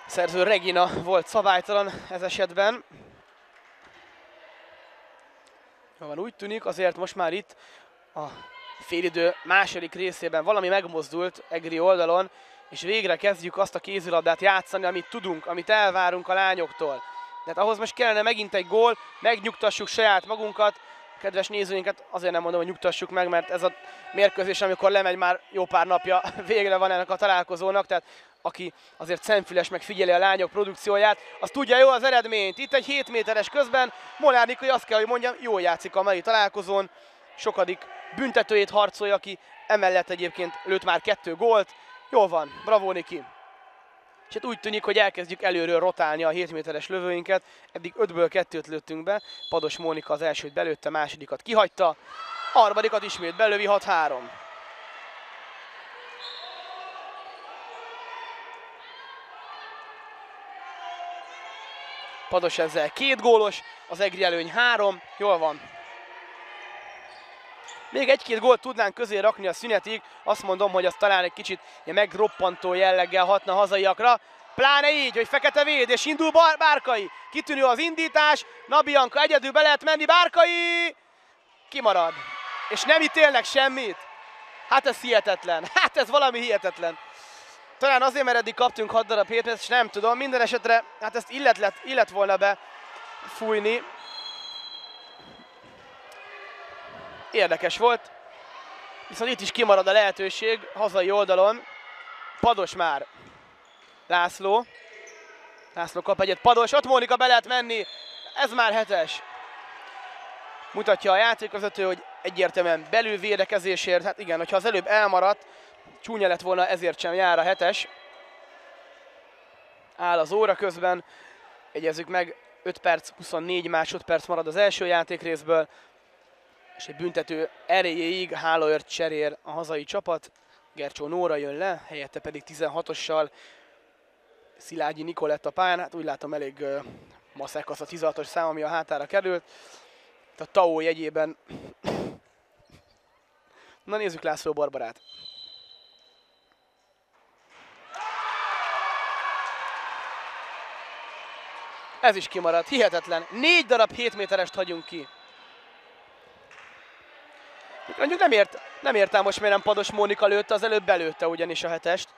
szerző Regina volt szabálytalan ez esetben. Van, úgy tűnik, azért most már itt a félidő második részében valami megmozdult Egri oldalon, és végre kezdjük azt a kézilabdát játszani, amit tudunk, amit elvárunk a lányoktól. Tehát ahhoz most kellene megint egy gól, megnyugtassuk saját magunkat, kedves nézőinket azért nem mondom, hogy nyugtassuk meg, mert ez a mérkőzés, amikor lemegy már jó pár napja, végre van ennek a találkozónak, tehát aki azért szemfüles meg figyeli a lányok produkcióját, az tudja jó az eredményt. Itt egy 7 méteres közben Molnár Nikai azt kell, hogy mondjam, jól játszik a mai találkozón. Sokadik büntetőjét harcolja, aki emellett egyébként lőtt már kettő gólt. Jól van, bravo Niki! És hát úgy tűnik, hogy elkezdjük előről rotálni a 7 méteres lövőinket. Eddig 5-ből 2-t lőttünk be. Pados Mónika az elsőt belőtte, másodikat kihagyta. Harmadikat ismét belövi 6-3. Pados ezzel két gólos, az Egri előny három, jól van. Még egy-két gólt tudnánk közé rakni a szünetig, azt mondom, hogy az talán egy kicsit megroppantó jelleggel hatna hazaiakra. Pláne így, hogy fekete véd, és indul Bar- Bárkai. Kitűnő az indítás, Nabianka egyedül be lehet menni, Bárkai kimarad. És nem ítélnek semmit. Hát ez hihetetlen, hát ez valami hihetetlen. Talán azért, mert eddig kaptunk 6 darab 7 és nem tudom, minden esetre, hát ezt illet, lett, illet volna be fújni. Érdekes volt. Viszont itt is kimarad a lehetőség hazai oldalon. Pados már. László. László kap egyet. Pados, ott Mónika be lehet menni. Ez már hetes. Mutatja a játékvezető, hogy egyértelműen belül védekezésért. Hát igen, hogyha az előbb elmaradt, csúnya lett volna, ezért sem jár a hetes. Áll az óra közben. Egyezzük meg, 5 perc, 24 másodperc marad az első játékrészből és egy büntető erejéig hálóört cserél a hazai csapat. Gercsó Nóra jön le, helyette pedig 16-ossal Szilágyi Nikolett a pályán. Hát úgy látom elég uh, maszek az a 16-os szám, ami a hátára került. A Tao jegyében. Na nézzük László Barbarát. Ez is kimaradt, hihetetlen. Négy darab 7 méterest hagyunk ki. Mondjuk nem, ért, nem értem most, miért nem Pados Mónika lőtte, az előbb belőtte ugyanis a hetest.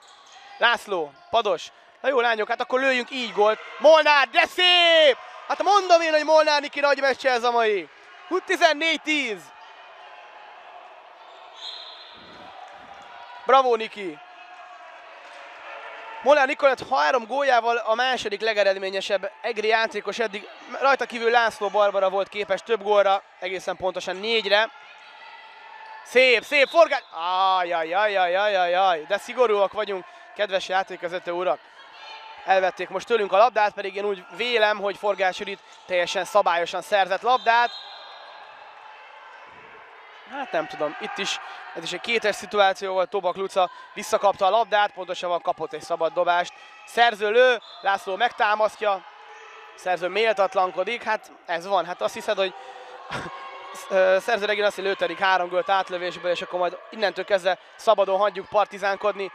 László, Pados, na jó lányok, hát akkor lőjünk így gólt. Molnár, de szép! Hát mondom én, hogy Molnár Niki nagy meccse ez a mai. 14-10. Bravo Niki! Molnár Nikolett három góljával a második legeredményesebb egri játékos eddig. Rajta kívül László Barbara volt képes több gólra, egészen pontosan négyre. Szép, szép forgás! Ajajajajajajaj, de szigorúak vagyunk, kedves játékvezető urak. Elvették most tőlünk a labdát, pedig én úgy vélem, hogy Forgás Judit teljesen szabályosan szerzett labdát. Hát nem tudom, itt is, ez is egy kétes szituáció volt, Tobak Luca visszakapta a labdát, pontosabban kapott egy szabad dobást. Szerző lő, László megtámasztja, szerző méltatlankodik, hát ez van, hát azt hiszed, hogy szerző Reginassi lőterik három gólt átlövésből, és akkor majd innentől kezdve szabadon hagyjuk partizánkodni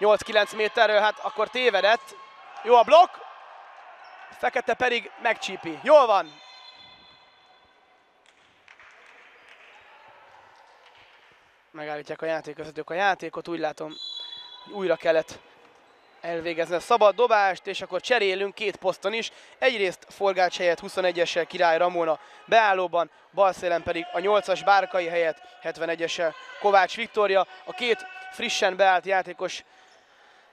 8-9 méterről, hát akkor tévedett. Jó a blokk, Fekete pedig megcsípi. Jól van. Megállítják a játékvezetők a játékot, úgy látom, hogy újra kellett elvégezni a szabad dobást, és akkor cserélünk két poszton is. Egyrészt Forgács helyett 21-essel Király Ramona beállóban, bal szélen pedig a 8-as Bárkai helyett 71-essel Kovács Viktória. A két frissen beállt játékos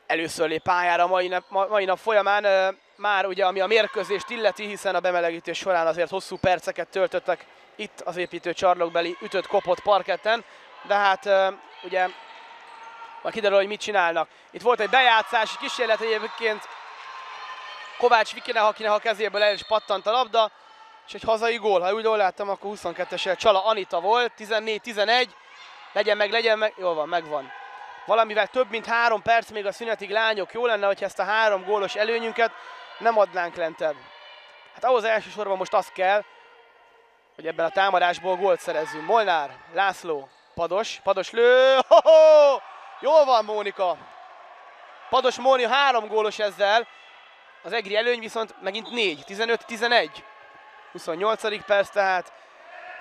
először lép pályára mai nap, mai nap folyamán. Már ugye ami a mérkőzést illeti, hiszen a bemelegítés során azért hosszú perceket töltöttek itt az építő csarnokbeli ütött kopott parketten, de hát ugye majd kiderül, hogy mit csinálnak. Itt volt egy bejátszás, kísérlet egyébként Kovács Vikine, akinek a kezéből el is pattant a labda, és egy hazai gól. Ha úgy jól láttam, akkor 22-esel Csala Anita volt, 14-11. Legyen meg, legyen meg, jól van, megvan. Valamivel több mint három perc még a szünetig lányok. Jó lenne, hogyha ezt a három gólos előnyünket nem adnánk lentebb. Hát ahhoz elsősorban most az kell, hogy ebben a támadásból gólt szerezzünk. Molnár, László, Pados, Pados lő, ho, -ho! Jól van Mónika. Pados Móni három gólos ezzel. Az egri előny viszont megint négy. 15-11. 28. perc, tehát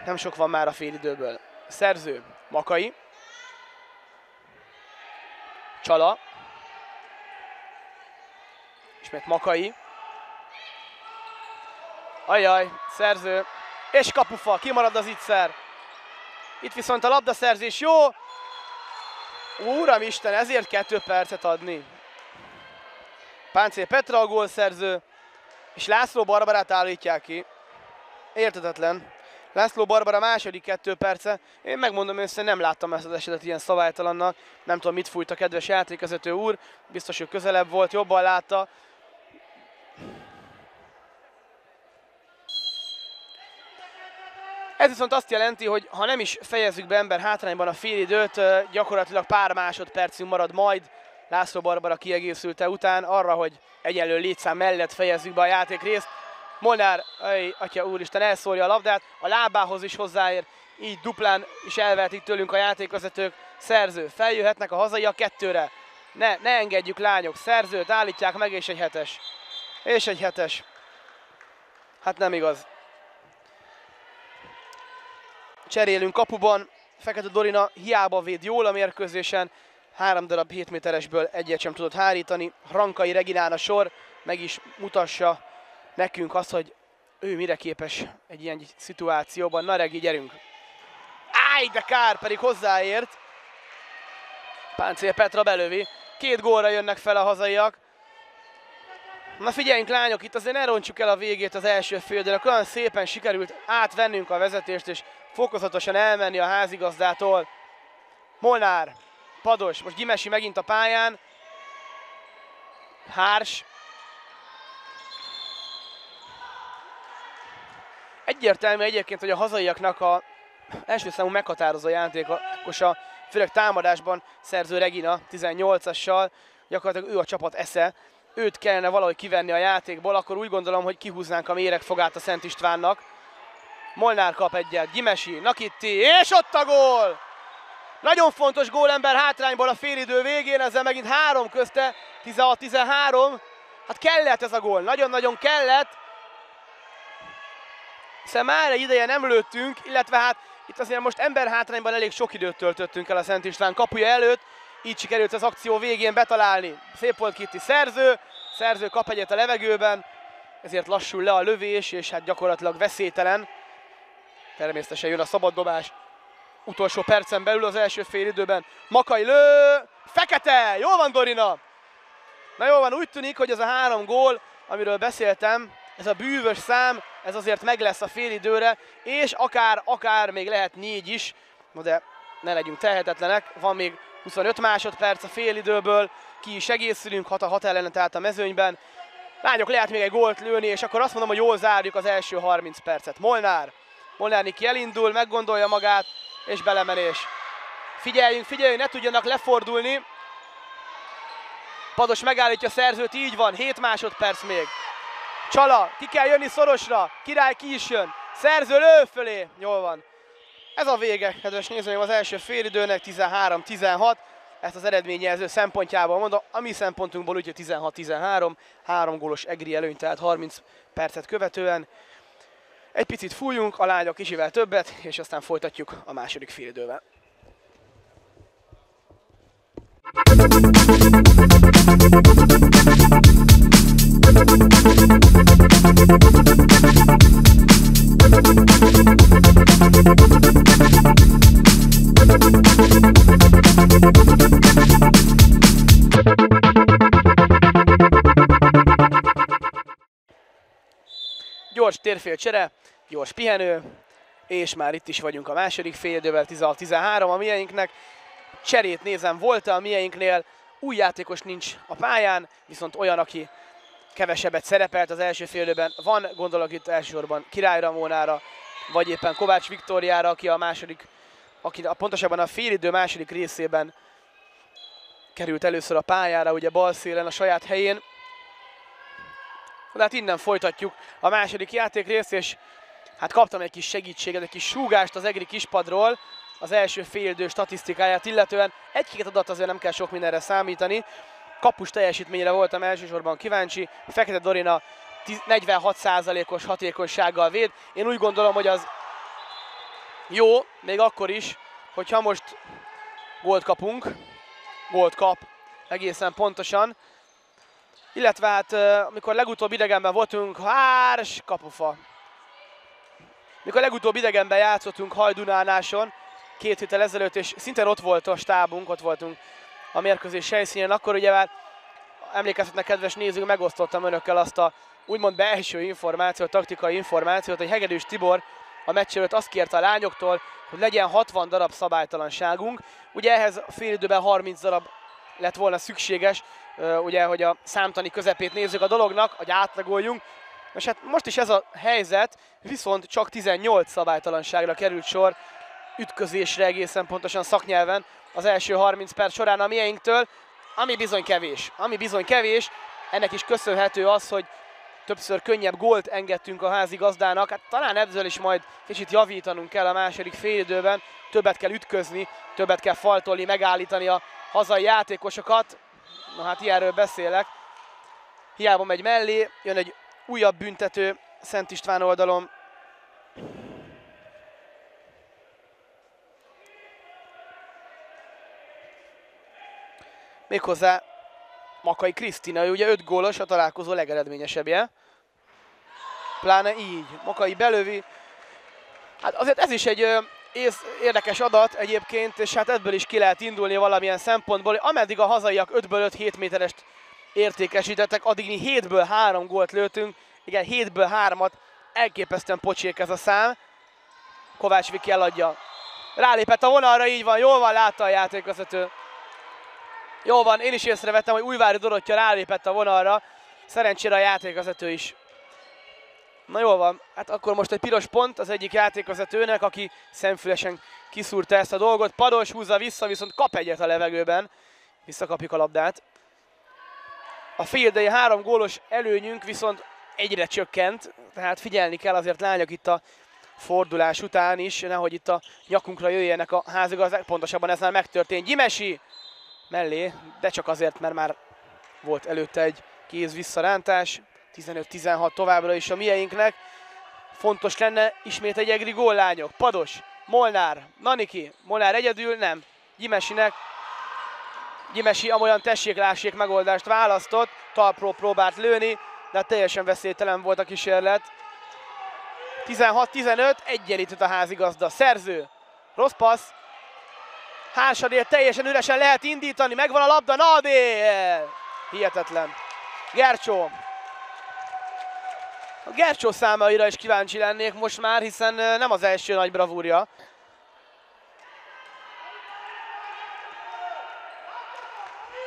nem sok van már a félidőből. Szerző Makai. Csala. Ismét Makai. Ajaj, szerző. És kapufa, kimarad az ittszer. Itt viszont a labdaszerzés jó, Úram Isten, ezért kettő percet adni. Páncél Petra a gólszerző, és László Barbarát állítják ki. Értetetlen. László Barbara második kettő perce. Én megmondom össze, nem láttam ezt az esetet ilyen szabálytalannak. Nem tudom, mit fújt a kedves játékvezető úr. Biztos, hogy közelebb volt, jobban látta. Ez viszont azt jelenti, hogy ha nem is fejezzük be ember hátrányban a félidőt, gyakorlatilag pár másodpercünk marad majd László Barbara kiegészülte után arra, hogy egyenlő létszám mellett fejezzük be a játék részt. Molnár, aj, atya úristen, elszórja a labdát, a lábához is hozzáér, így duplán is elvehetik tőlünk a játékvezetők. Szerző, feljöhetnek a hazai a kettőre. Ne, ne engedjük lányok, szerzőt állítják meg, és egy hetes. És egy hetes. Hát nem igaz. Cserélünk kapuban, Fekete Dorina hiába véd jól a mérkőzésen, három darab 7 méteresből egyet sem tudott hárítani. Rankai Reginán a sor meg is mutassa nekünk azt, hogy ő mire képes egy ilyen szituációban. Na Regi, gyerünk! Áj, de kár, pedig hozzáért. Páncél Petra belövi. Két gólra jönnek fel a hazaiak. Na figyeljünk lányok, itt azért ne roncsuk el a végét az első félidőnek. Olyan szépen sikerült átvennünk a vezetést és fokozatosan elmenni a házigazdától. Molnár, Pados, most Gimesi megint a pályán. Hárs. Egyértelmű egyébként, hogy a hazaiaknak a első számú meghatározó játékosa, főleg támadásban szerző Regina 18-assal, gyakorlatilag ő a csapat esze, őt kellene valahogy kivenni a játékból, akkor úgy gondolom, hogy kihúznánk a méregfogát a Szent Istvánnak. Molnár kap egyet, Gimesi, Nakitti, és ott a gól! Nagyon fontos gólember hátrányból a félidő végén, ezzel megint három közte, 16-13. Hát kellett ez a gól, nagyon-nagyon kellett. Hiszen már egy ideje nem lőttünk, illetve hát itt azért most ember hátrányban elég sok időt töltöttünk el a Szent István kapuja előtt. Így sikerült az akció végén betalálni. Szép volt Kitti szerző, szerző kap egyet a levegőben, ezért lassul le a lövés, és hát gyakorlatilag veszélytelen. Természetesen jön a szabaddobás utolsó percen belül az első fél időben. Makai lő, fekete, jól van Dorina! Na jól van, úgy tűnik, hogy ez a három gól, amiről beszéltem, ez a bűvös szám, ez azért meg lesz a fél időre, és akár, akár még lehet négy is, no de ne legyünk tehetetlenek, van még 25 másodperc a fél időből, ki is egészülünk, 6 a 6 ellenet állt a mezőnyben. Lányok, lehet még egy gólt lőni, és akkor azt mondom, hogy jól zárjuk az első 30 percet. Molnár, Molnár Niki elindul, meggondolja magát, és belemenés. Figyeljünk, figyeljünk, ne tudjanak lefordulni. Pados megállítja a szerzőt, így van, 7 másodperc még. Csala, ki kell jönni szorosra, király ki is jön. Szerző lő fölé, jól van. Ez a vége, kedves nézőim, az első félidőnek 13-16. Ezt az eredményjelző szempontjából mondom, a mi szempontunkból úgy, 16-13, három gólos egri előny, tehát 30 percet követően. Egy picit fújunk, a lányok kicsivel többet, és aztán folytatjuk a második félidővel. Gyors térfél csere, gyors pihenő, és már itt is vagyunk a második félidővel, 16-13 a mieinknek. Cserét nézem, volt a mieinknél, új játékos nincs a pályán, viszont olyan, aki kevesebbet szerepelt az első félidőben. Van, gondolok itt elsősorban Király Ramónára, vagy éppen Kovács Viktóriára, aki a második, aki a, pontosabban a félidő második részében került először a pályára, ugye bal szélen a saját helyén. De hát innen folytatjuk a második játékrészt, és hát kaptam egy kis segítséget, egy kis súgást az egri kispadról, az első félidő statisztikáját illetően. Egy-két adat azért nem kell sok mindenre számítani. Kapus teljesítményre voltam elsősorban kíváncsi. Fekete Dorina 46%-os hatékonysággal véd. Én úgy gondolom, hogy az jó, még akkor is, hogyha most gólt kapunk, gólt kap egészen pontosan. Illetve hát, amikor legutóbb idegenben voltunk, hárs kapufa. Mikor legutóbb idegenben játszottunk Hajdunánáson, két héttel ezelőtt, és szintén ott volt a stábunk, ott voltunk a mérkőzés helyszínén, akkor ugye már emlékeztetnek kedves nézők, megosztottam önökkel azt a úgymond belső információt, taktikai információt, hogy Hegedűs Tibor a meccs előtt azt kérte a lányoktól, hogy legyen 60 darab szabálytalanságunk. Ugye ehhez fél időben 30 darab lett volna szükséges, ugye, hogy a számtani közepét nézzük a dolognak, hogy átlagoljunk. És hát most is ez a helyzet, viszont csak 18 szabálytalanságra került sor ütközésre egészen pontosan szaknyelven az első 30 perc során a mieinktől, ami bizony kevés. Ami bizony kevés, ennek is köszönhető az, hogy többször könnyebb gólt engedtünk a házi gazdának. Hát talán ezzel is majd kicsit javítanunk kell a második félidőben. Többet kell ütközni, többet kell faltolni, megállítani a hazai játékosokat. Na hát ilyenről beszélek. Hiába megy mellé, jön egy újabb büntető Szent István oldalon. Méghozzá Makai Krisztina, ő ugye 5 gólos, a találkozó legeredményesebbje. Pláne így. Makai belövi. Hát azért ez is egy érdekes adat egyébként, és hát ebből is ki lehet indulni valamilyen szempontból. Ameddig a hazaiak 5-ből 5 7 méterest értékesítettek, addig mi 7-ből 3 gólt lőtünk. Igen, 7-ből 3-at. Elképesztően pocsék ez a szám. Kovács Viki eladja. Rálépett a vonalra, így van, jól van, látta a játékvezető. Jó van, én is észrevettem, hogy Újvári Dorottya rálépett a vonalra. Szerencsére a játékvezető is. Na jól van, hát akkor most egy piros pont az egyik játékvezetőnek, aki szemfülesen kiszúrta ezt a dolgot. Pados húzza vissza, viszont kap egyet a levegőben. Visszakapjuk a labdát. A féldei három gólos előnyünk viszont egyre csökkent, tehát figyelni kell azért lányok itt a fordulás után is, nehogy itt a nyakunkra jöjjenek a házigazdák, pontosabban ez már megtörtént. Gyimesi mellé, de csak azért, mert már volt előtte egy kéz visszarántás. 15-16 továbbra is a mieinknek. Fontos lenne ismét egy egri gól, lányok. Pados, Molnár, Naniki, Molnár egyedül, nem. Gyimesinek. Gyimesi amolyan tessék-lássék megoldást választott, talpról próbált lőni, de hát teljesen veszélytelen volt a kísérlet. 16-15, egyenlített a házigazda. Szerző, rossz passz, Hársadél teljesen üresen lehet indítani, megvan a labda, Nadél! Hihetetlen. Gercsó. A Gercsó számaira is kíváncsi lennék most már, hiszen nem az első nagy bravúrja.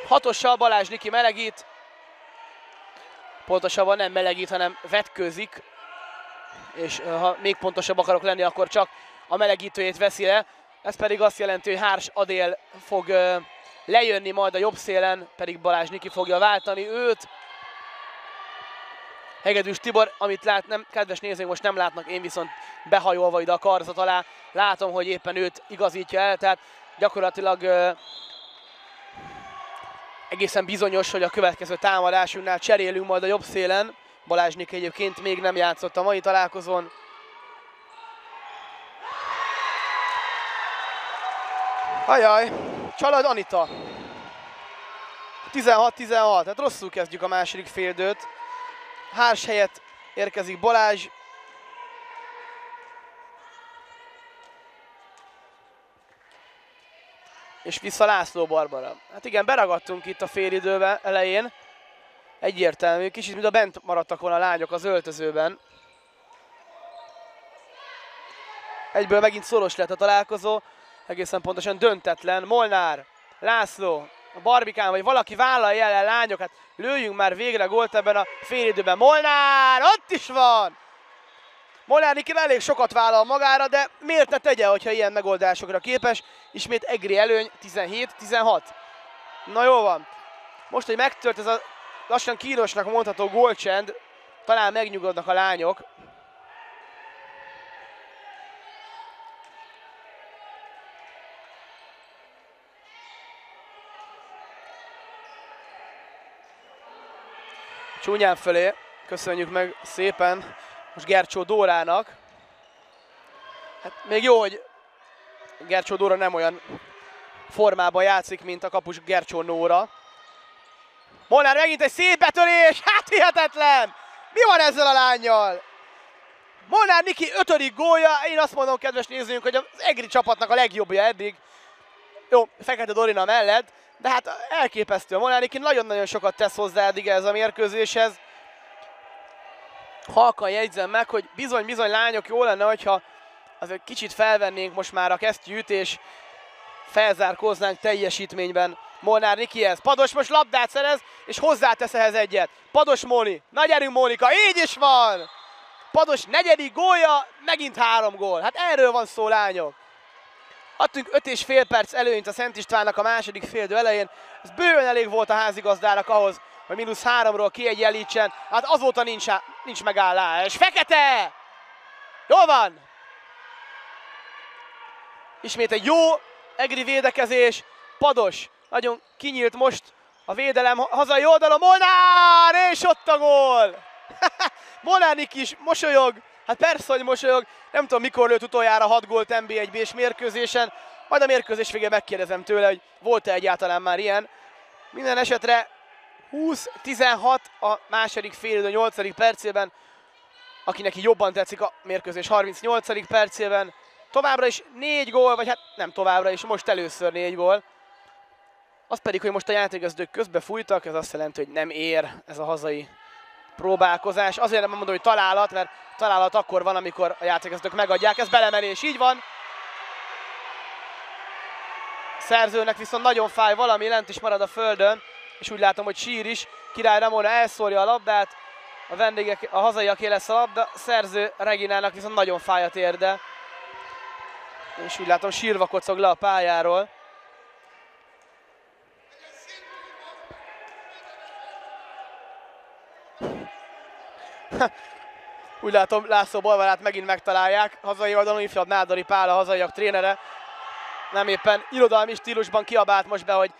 Hatossal Balázs Niki melegít. Pontosabban nem melegít, hanem vetkőzik. És ha még pontosabb akarok lenni, akkor csak a melegítőjét veszi le. Ez pedig azt jelenti, hogy Hárs Adél fog lejönni majd a jobb szélen, pedig Balázs Niki fogja váltani őt. Hegedűs Tibor, amit lát, nem, kedves nézőink most nem látnak, én viszont behajolva ide a karzat alá, látom, hogy éppen őt igazítja el, tehát gyakorlatilag egészen bizonyos, hogy a következő támadásunknál cserélünk majd a jobb szélen. Balázs Niki egyébként még nem játszott a mai találkozón. Ajaj, Csalad Anita. 16-16, tehát rosszul kezdjük a második féldőt. Hárs helyett érkezik Balázs. És vissza László Barbara. Hát igen, beragadtunk itt a félidőben elején. Egyértelmű, kicsit mint a bent maradtak volna a lányok az öltözőben. Egyből megint szoros lett a találkozó egészen pontosan döntetlen. Molnár, László, a Barbikán, vagy valaki vállalja el lányokat, lőjünk már végre gólt ebben a félidőben. Molnár, ott is van! Molnár Niki elég sokat vállal magára, de miért ne tegye, hogyha ilyen megoldásokra képes? Ismét Egri előny 17-16. Na jó van. Most, hogy megtört ez a lassan kínosnak mondható gólcsend, talán megnyugodnak a lányok. Csúnyán fölé, köszönjük meg szépen most Gercsó Dórának. Hát még jó, hogy Gercsó Dóra nem olyan formában játszik, mint a kapus Gercsó Nóra. Molnár megint egy szép betörés, hát hihetetlen! Mi van ezzel a lányjal? Molnár Niki ötödik gólja, én azt mondom, kedves nézőink, hogy az Egri csapatnak a legjobbja eddig. Jó, Fekete Dorina mellett, de hát elképesztő. Molnár nagyon-nagyon sokat tesz hozzá eddig ez a mérkőzéshez. Halkan jegyzem meg, hogy bizony-bizony lányok, jó lenne, hogyha azért kicsit felvennénk most már a kesztyűt, és felzárkóznánk teljesítményben Molnár Nikihez. Pados most labdát szerez, és hozzátesz ehhez egyet. Pados Móni, nagy erő Mónika, így is van! Pados negyedik gólja, megint három gól. Hát erről van szó, lányok. Adtunk öt és fél perc előnyt a Szent Istvánnak a második féldő elején. Ez bőven elég volt a házigazdának ahhoz, hogy mínusz háromról kiegyenlítsen. Hát azóta nincs, nincs megállás. Fekete! Jól van! Ismét egy jó egri védekezés. Pados nagyon kinyílt most a védelem hazai oldalon. Molnár! És ott a gól! Molánik is mosolyog. Hát persze, hogy mosolyog. Nem tudom, mikor lőtt utoljára 6 gólt NB1-B-s mérkőzésen. Majd a mérkőzés végén megkérdezem tőle, hogy volt-e egyáltalán már ilyen. Minden esetre 20-16 a második fél, a 8. percében. Akinek így jobban tetszik a mérkőzés 38. percében. Továbbra is 4 gól, vagy hát nem továbbra is, most először 4 gól. Az pedig, hogy most a játékvezetők közbe fújtak, ez azt jelenti, hogy nem ér ez a hazai próbálkozás. Azért nem mondom, hogy találat, mert találat akkor van, amikor a játékvezetők megadják. Ez belemenés, így van. Szerzőnek viszont nagyon fáj valami, lent is marad a földön, és úgy látom, hogy sír is. Király Ramona elszórja a labdát, a vendégek, a hazaiaké lesz a labda, szerző Reginának viszont nagyon fáj a térde. És úgy látom, sírva kocog le a pályáról. Úgy látom, László Bolvarát megint megtalálják. Hazai oldalon ifjabb Nádori Pál, a hazaiak trénere. Nem éppen irodalmi stílusban kiabált most be, hogy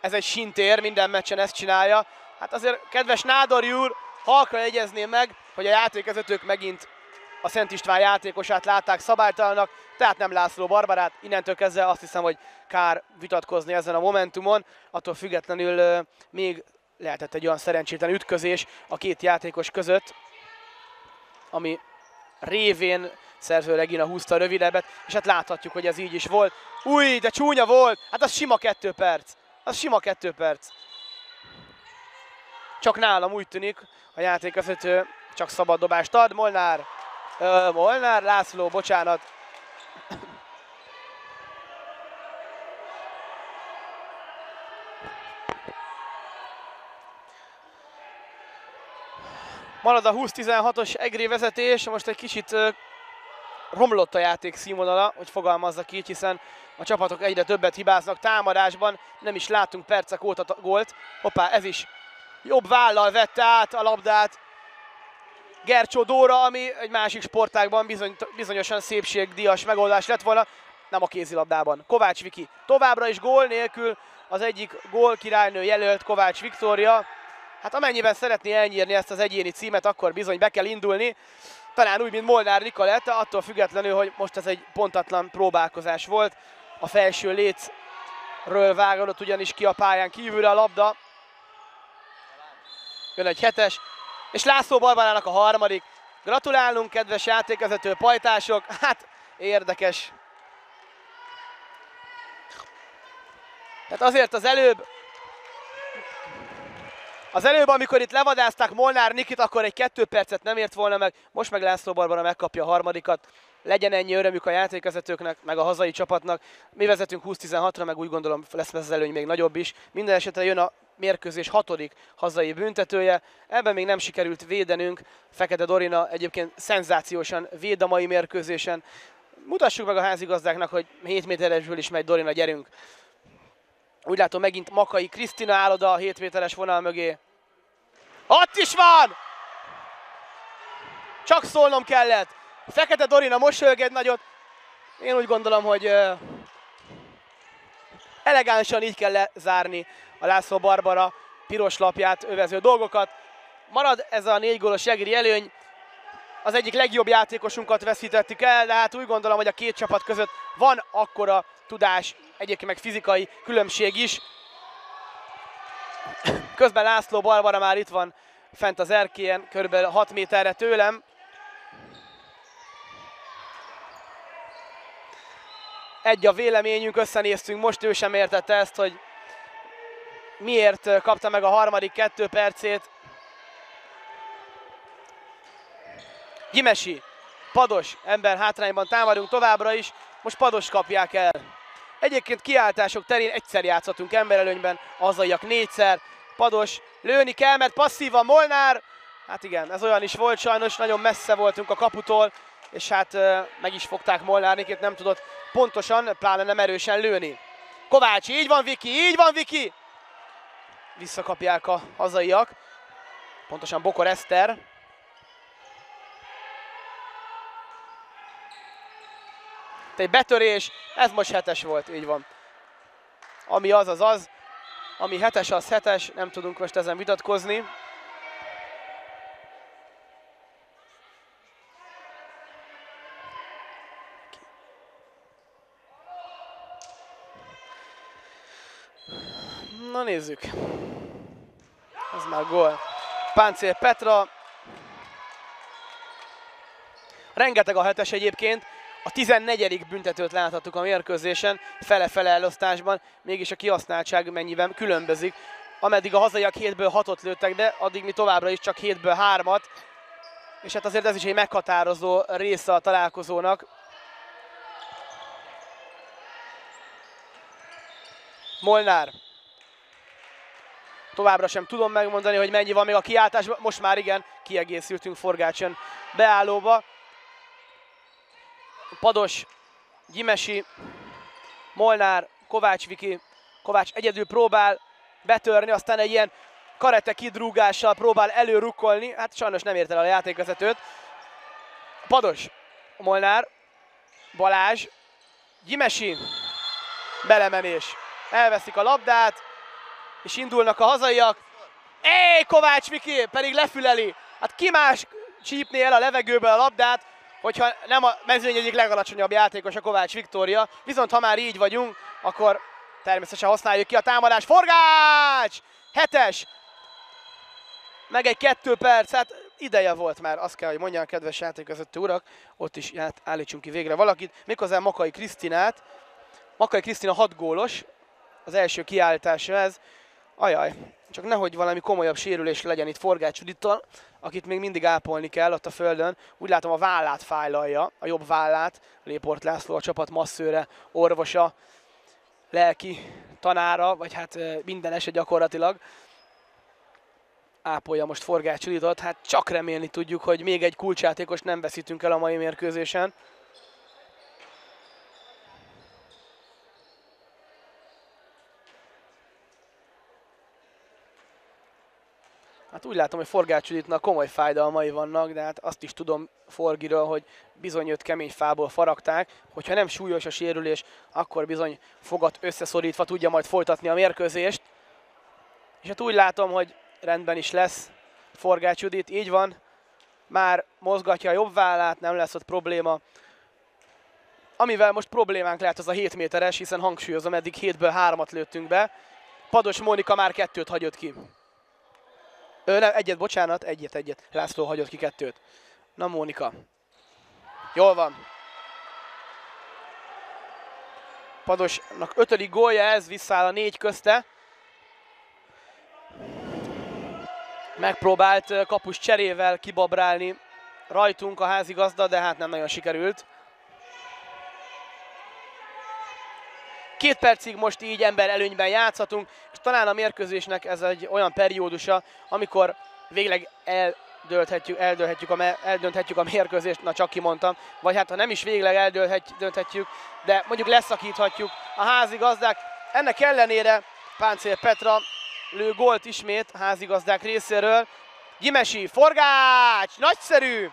ez egy sintér, minden meccsen ezt csinálja. Hát azért, kedves Nádori úr, halkra jegyezném meg, hogy a játékezetők megint a Szent István játékosát látták szabálytalanak, tehát nem László Barbarát. Innentől kezdve azt hiszem, hogy kár vitatkozni ezen a momentumon. Attól függetlenül még lehetett egy olyan szerencsétlen ütközés a két játékos között, ami révén szerző Regina húzta a rövidebbet, és hát láthatjuk, hogy ez így is volt. Új, de csúnya volt! Hát az sima kettő perc. Az sima kettő perc. Csak nálam úgy tűnik, a játékvezető csak szabad dobást ad. Molnár, ö, Molnár, László, bocsánat, Marad a 20-16-os Egri vezetés, most egy kicsit romlott a játék színvonala, hogy fogalmazzak így, hiszen a csapatok egyre többet hibáznak támadásban, nem is látunk percek óta gólt. Hoppá, ez is jobb vállal vette át a labdát Gercsó Dóra, ami egy másik sportágban bizony, bizonyosan szépségdias megoldás lett volna, nem a kézilabdában. Kovács Viki továbbra is gól nélkül, az egyik gól királynő jelölt Kovács Viktória, Hát amennyiben szeretné elnyírni ezt az egyéni címet, akkor bizony be kell indulni. Talán úgy, mint Molnár Nikoletta, attól függetlenül, hogy most ez egy pontatlan próbálkozás volt. A felső lécről vágott ugyanis ki a pályán kívülre a labda. Jön egy hetes, és László Barbarának a harmadik. Gratulálunk, kedves játékvezető pajtások. Hát, érdekes. Tehát azért az előbb az előbb, amikor itt levadázták Molnár Nikit, akkor egy kettő percet nem ért volna meg, most meg László Barbara megkapja a harmadikat. Legyen ennyi örömük a játékvezetőknek, meg a hazai csapatnak. Mi vezetünk 20-16-ra, meg úgy gondolom lesz ez előny még nagyobb is. Minden esetre jön a mérkőzés hatodik hazai büntetője. Ebben még nem sikerült védenünk. Fekete Dorina egyébként szenzációsan véd a mai mérkőzésen. Mutassuk meg a házigazdáknak, hogy 7 méteresből is megy Dorina, gyerünk! Úgy látom megint Makai Krisztina áll oda a 7 méteres vonal mögé. Ott is van! Csak szólnom kellett. Fekete Dorina mosolyog egy nagyot. Én úgy gondolom, hogy uh, elegánsan így kell lezárni a László Barbara piros lapját övező dolgokat. Marad ez a négy gólos jegri előny. Az egyik legjobb játékosunkat veszítettük el, de hát úgy gondolom, hogy a két csapat között van akkora tudás, egyébként meg fizikai különbség is. Közben László Barbara már itt van fent az erkélyen, körülbelül 6 méterre tőlem. egy a véleményünk, összenéztünk, most ő sem értette ezt, hogy miért kapta meg a harmadik kettő percét. Gyimesi, Pados, ember hátrányban támadunk továbbra is, most Pados kapják el. Egyébként kiáltások terén egyszer játszhatunk emberelőnyben, azaiak négyszer, Pados, lőni kell, mert passzívan Molnár, hát igen, ez olyan is volt sajnos, nagyon messze voltunk a kaputól, és hát meg is fogták Molnárnikét, nem tudott pontosan, pláne nem erősen lőni. Kovács, így van Viki, így van Viki! Visszakapják a hazaiak, pontosan Bokor Eszter. Egy betörés, ez most hetes volt, így van. Ami az, az az. Ami hetes, az hetes, nem tudunk most ezen vitatkozni. Na nézzük. Ez már gól. Páncél Petra. Rengeteg a hetes egyébként. A 14. büntetőt láthattuk a mérkőzésen, fele-fele elosztásban, mégis a kihasználtság mennyiben különbözik. Ameddig a hazaiak 7-ből 6-ot lőttek, de addig mi továbbra is csak 7-ből 3-at. És hát azért ez is egy meghatározó része a találkozónak. Molnár Továbbra sem tudom megmondani, hogy mennyi van még a kiáltásban. Most már igen, kiegészültünk Forgácson beállóba. Pados, Gyimesi, Molnár, Kovács Viki. Kovács egyedül próbál betörni, aztán egy ilyen karate kidrúgással próbál előrukkolni. Hát sajnos nem ért el a játékvezetőt. Pados, Molnár, Balázs, Gyimesi, belemenés. Elveszik a labdát, és indulnak a hazaiak. Éj, Kovács Viki pedig lefüleli. Hát ki más csípné el a levegőből a labdát, hogyha nem a mezőny egyik legalacsonyabb játékos a Kovács Viktória. Viszont ha már így vagyunk, akkor természetesen használjuk ki a támadás. Forgács! Hetes! Meg egy kettő perc, hát ideje volt már, azt kell, hogy mondjam, kedves játékvezető urak, ott is hát állítsunk ki végre valakit, méghozzá Makai Krisztinát. Makai Krisztina 6 gólos, az első kiállítása ez, Ajaj, csak nehogy valami komolyabb sérülés legyen itt Forgács Judittal, akit még mindig ápolni kell ott a földön. Úgy látom a vállát fájlalja, a jobb vállát. Léport László a csapat masszőre, orvosa, lelki tanára, vagy hát minden eset gyakorlatilag ápolja most Forgács Juditot. Hát csak remélni tudjuk, hogy még egy kulcsjátékos nem veszítünk el a mai mérkőzésen. Hát úgy látom, hogy Forgács Juditnak komoly fájdalmai vannak, de hát azt is tudom Forgiről, hogy bizony őt kemény fából faragták. Hogyha nem súlyos a sérülés, akkor bizony fogat összeszorítva tudja majd folytatni a mérkőzést. És hát úgy látom, hogy rendben is lesz Forgács Judit, így van. Már mozgatja a jobb vállát, nem lesz ott probléma. Amivel most problémánk lehet az a 7 méteres, hiszen hangsúlyozom, eddig 7-ből 3-at lőttünk be. Pados Mónika már kettőt hagyott ki. Ö, nem, egyet, bocsánat, egyet, egyet. László hagyott ki kettőt. Na, Mónika. Jól van. Padosnak ötödik gólja ez, visszáll a négy közte. Megpróbált kapus cserével kibabrálni rajtunk a házigazda, de hát nem nagyon sikerült. Két percig most így ember előnyben játszhatunk, és talán a mérkőzésnek ez egy olyan periódusa, amikor végleg eldönthetjük, eldönthetjük, a, eldönthetjük a mérkőzést, na csak kimondtam, vagy hát ha nem is végleg eldönthetjük, de mondjuk leszakíthatjuk a házigazdák. Ennek ellenére Páncél Petra lő gólt ismét házigazdák részéről. Gyimesi, forgács, nagyszerű!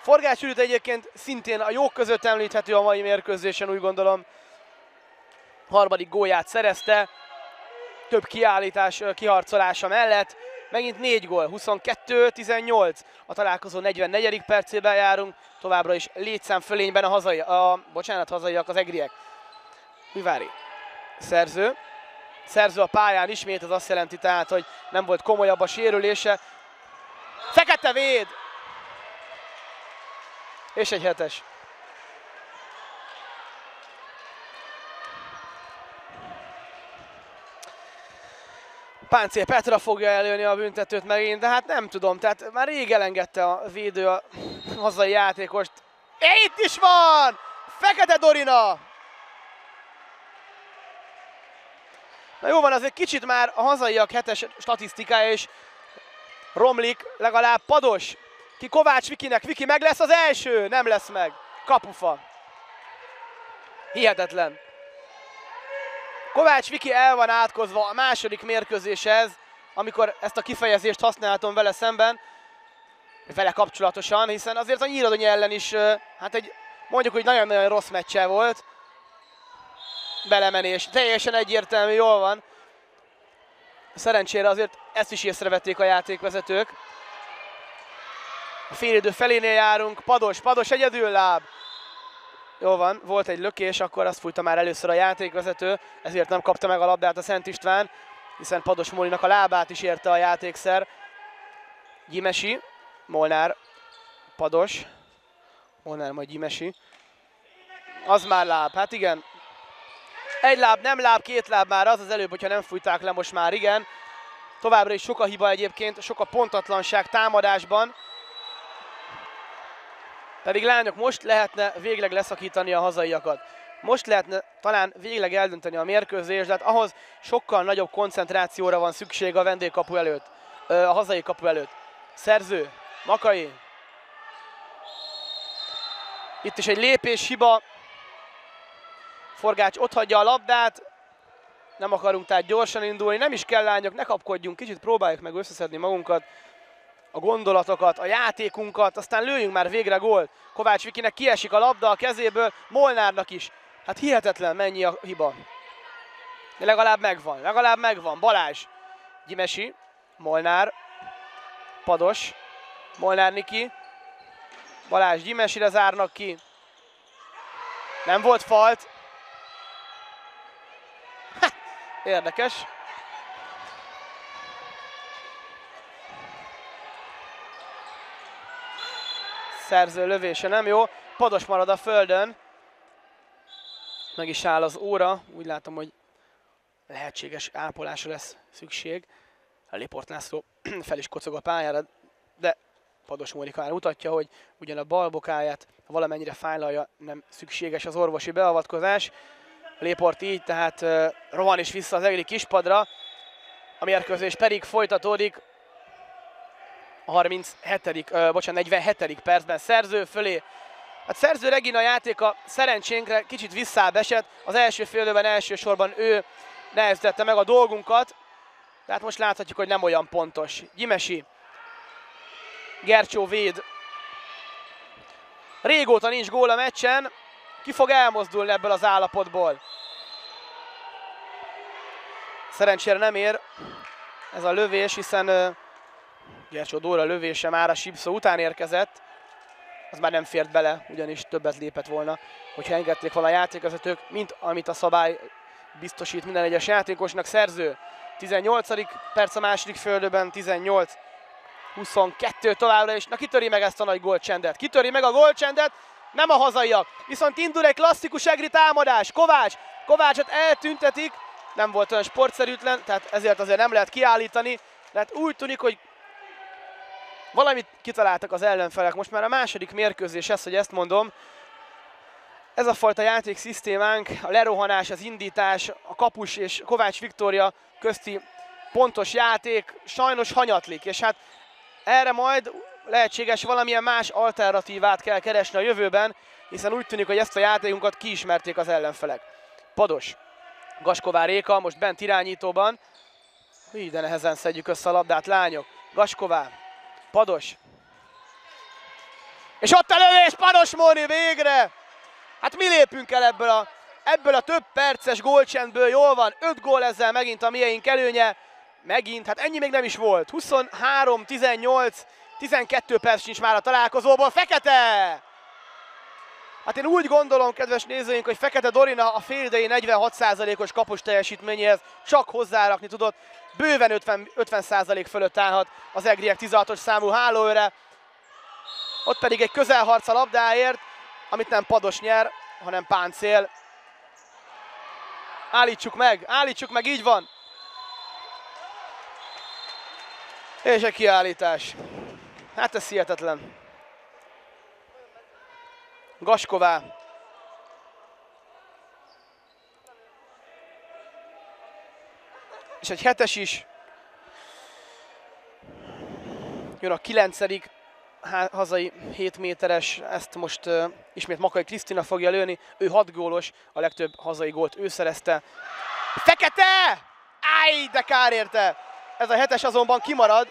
Forgács ült egyébként szintén a jók között említhető a mai mérkőzésen, úgy gondolom harmadik gólját szerezte, több kiállítás, kiharcolása mellett. Megint 4 gól, 22-18. A találkozó 44. percében járunk, továbbra is létszám fölényben a hazai, a, bocsánat, hazaiak, az egriek. Hüvári. Szerző. Szerző a pályán ismét, az azt jelenti tehát, hogy nem volt komolyabb a sérülése. Fekete véd! És egy hetes. Páncél Petra fogja előni a büntetőt megint, de hát nem tudom, tehát már rég elengedte a védő a hazai játékost. Itt is van! Fekete Dorina! Na jó van, azért kicsit már a hazaiak hetes statisztikája is romlik, legalább pados. Ki Kovács Vikinek, Viki meg lesz az első, nem lesz meg. Kapufa. Hihetetlen. Kovács Viki el van átkozva a második mérkőzéshez, amikor ezt a kifejezést használhatom vele szemben, vele kapcsolatosan, hiszen azért a Nyíradonyi ellen is, hát egy mondjuk, hogy nagyon-nagyon rossz meccse volt. Belemenés, teljesen egyértelmű, jól van. Szerencsére azért ezt is észrevették a játékvezetők. A félidő felénél járunk, pados, pados egyedül láb. Jó van, volt egy lökés, akkor azt fújta már először a játékvezető, ezért nem kapta meg a labdát a Szent István, hiszen Pados Mólinak a lábát is érte a játékszer. Gyimesi, Molnár, Pados, Molnár majd Gyimesi. Az már láb, hát igen. Egy láb, nem láb, két láb már az az előbb, hogyha nem fújták le, most már igen. Továbbra is sok a hiba egyébként, sok a pontatlanság támadásban. Pedig lányok, most lehetne végleg leszakítani a hazaiakat. Most lehetne talán végleg eldönteni a mérkőzést, de hát ahhoz sokkal nagyobb koncentrációra van szükség a vendégkapu előtt, a hazai kapu előtt. Szerző, Makai. Itt is egy lépés hiba. Forgács ott hagyja a labdát. Nem akarunk tehát gyorsan indulni. Nem is kell lányok, ne kapkodjunk, kicsit próbáljuk meg összeszedni magunkat a gondolatokat, a játékunkat, aztán lőjünk már végre gólt. Kovács Vikinek kiesik a labda a kezéből, Molnárnak is. Hát hihetetlen mennyi a hiba. De legalább megvan, legalább megvan. Balázs, Gyimesi, Molnár, Pados, Molnár Niki, Balázs Gyimesire zárnak ki. Nem volt falt. Ha, érdekes. Szerző lövése nem jó. Pados marad a földön. Meg is áll az óra. Úgy látom, hogy lehetséges ápolásra lesz szükség. A Léport László fel is kocog a pályára, de Pados Mónika már mutatja, hogy ugyan a bal bokáját valamennyire fájlalja, nem szükséges az orvosi beavatkozás. Léport így, tehát rohan is vissza az egri kispadra. A mérkőzés pedig folytatódik 37. Uh, bocsánat, 47. percben szerző fölé. Hát szerző Regina játéka szerencsénkre kicsit visszább esett. Az első félőben elsősorban ő nehezítette meg a dolgunkat. Tehát most láthatjuk, hogy nem olyan pontos. Gyimesi. Gercsó véd. Régóta nincs gól a meccsen. Ki fog elmozdulni ebből az állapotból? Szerencsére nem ér ez a lövés, hiszen Gercsó Dóra lövése már a Sipszó után érkezett. Az már nem fért bele, ugyanis többet lépett volna, hogyha engedték volna a játékvezetők, mint amit a szabály biztosít minden egyes játékosnak. Szerző 18. perc a második földőben, 18 22 továbbra is. Na kitöri meg ezt a nagy gólcsendet. Kitöri meg a gólcsendet, nem a hazaiak. Viszont indul egy klasszikus egri támadás. Kovács, Kovácsot eltüntetik, nem volt olyan sportszerűtlen, tehát ezért azért nem lehet kiállítani. Tehát úgy tűnik, hogy Valamit kitaláltak az ellenfelek. Most már a második mérkőzés ez, hogy ezt mondom. Ez a fajta játékszisztémánk, a lerohanás, az indítás, a kapus és Kovács Viktória közti pontos játék sajnos hanyatlik, és hát erre majd lehetséges valamilyen más alternatívát kell keresni a jövőben, hiszen úgy tűnik, hogy ezt a játékunkat kiismerték az ellenfelek. Pados, Gasková Réka, most bent irányítóban. Hű, de nehezen szedjük össze a labdát, lányok. Gasková, Pados. És ott a lövés, Pados Móni végre! Hát mi lépünk el ebből a, ebből a több perces gólcsendből, jól van, 5 gól ezzel megint a mieink előnye, megint, hát ennyi még nem is volt, 23, 18, 12 perc sincs már a találkozóból, Fekete! Hát én úgy gondolom, kedves nézőink, hogy Fekete Dorina a félidei 46%-os kapos teljesítményéhez csak hozzárakni tudott. Bőven 50, 50% fölött állhat az Egriek 16-os számú hálóőre. Ott pedig egy közelharc a labdáért, amit nem pados nyer, hanem páncél. Állítsuk meg, állítsuk meg, így van. És a kiállítás. Hát ez hihetetlen. Gasková. És egy hetes is. Jön a kilencedik hazai 7 méteres, ezt most uh, ismét Makai Krisztina fogja lőni. Ő 6 gólos, a legtöbb hazai gólt ő szerezte. Fekete! Áj, de kár érte! Ez a hetes azonban kimarad.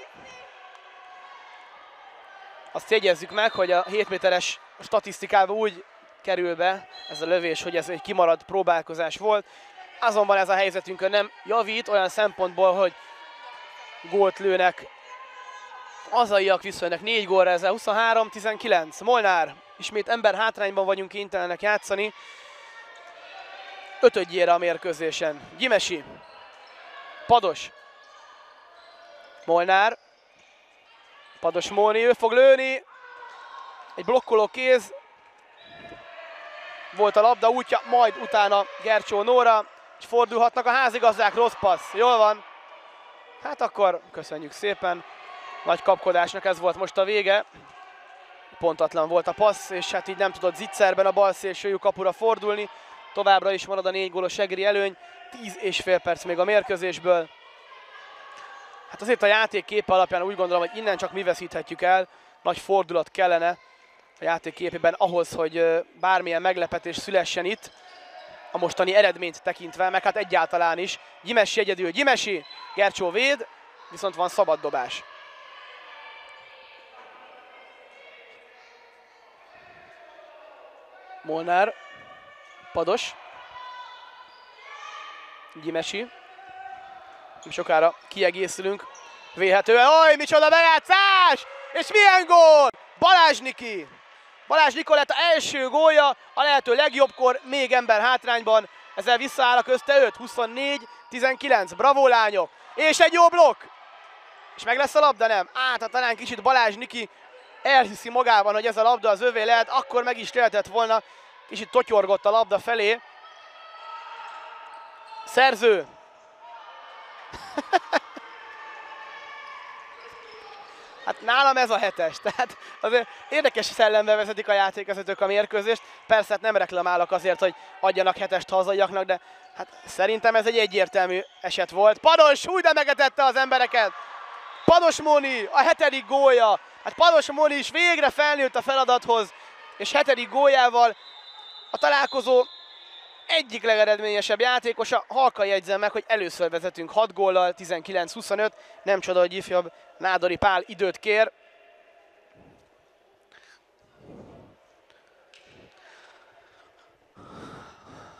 Azt jegyezzük meg, hogy a 7 méteres statisztikában úgy kerül be ez a lövés, hogy ez egy kimarad próbálkozás volt. Azonban ez a helyzetünkön nem javít olyan szempontból, hogy gólt lőnek azaiak viszonylag 4 gólra ezzel 23-19. Molnár, ismét ember hátrányban vagyunk kénytelenek játszani. Ötödjére a mérkőzésen. Gyimesi, Pados, Molnár, Pados Móni, ő fog lőni. Egy blokkoló kéz. Volt a labda útja, majd utána Gercsó Nóra. És fordulhatnak a házigazdák, rossz passz. Jól van. Hát akkor köszönjük szépen. Nagy kapkodásnak ez volt most a vége. Pontatlan volt a passz, és hát így nem tudott zicserben a bal szélsőjű kapura fordulni. Továbbra is marad a négy gólos egri előny. 10 és fél perc még a mérkőzésből. Hát azért a játék képe alapján úgy gondolom, hogy innen csak mi veszíthetjük el. Nagy fordulat kellene a játék képében ahhoz, hogy bármilyen meglepetés szülessen itt. A mostani eredményt tekintve, meg hát egyáltalán is. Gyimesi egyedül, Gyimesi, Gercsó véd, viszont van szabad dobás. Molnár, Pados, Gyimesi, nem sokára kiegészülünk, véhetően, oj, micsoda bejátszás! És milyen gól! Balázs Niki! Balázs Nikoletta első gólja, a lehető legjobbkor, még ember hátrányban, ezzel visszaáll a közte 5, 24, 19, bravo lányok! És egy jó blokk! És meg lesz a labda, nem? Át, ha talán kicsit Balázs Niki elhiszi magában, hogy ez a labda az övé lehet, akkor meg is lehetett volna. Kicsit totyorgott a labda felé. Szerző. hát nálam ez a hetes, tehát azért érdekes szellembe vezetik a játékvezetők a mérkőzést. Persze hát nem reklamálok azért, hogy adjanak hetest hazaiaknak, de hát szerintem ez egy egyértelmű eset volt. Pados úgy megetette az embereket. Pados Móni, a hetedik gólja. Hát Pados Móni is végre felnőtt a feladathoz, és hetedik góljával a találkozó egyik legeredményesebb játékosa. Halka jegyzem meg, hogy először vezetünk 6 góllal, 19-25. Nem csoda, hogy ifjabb Nádori Pál időt kér.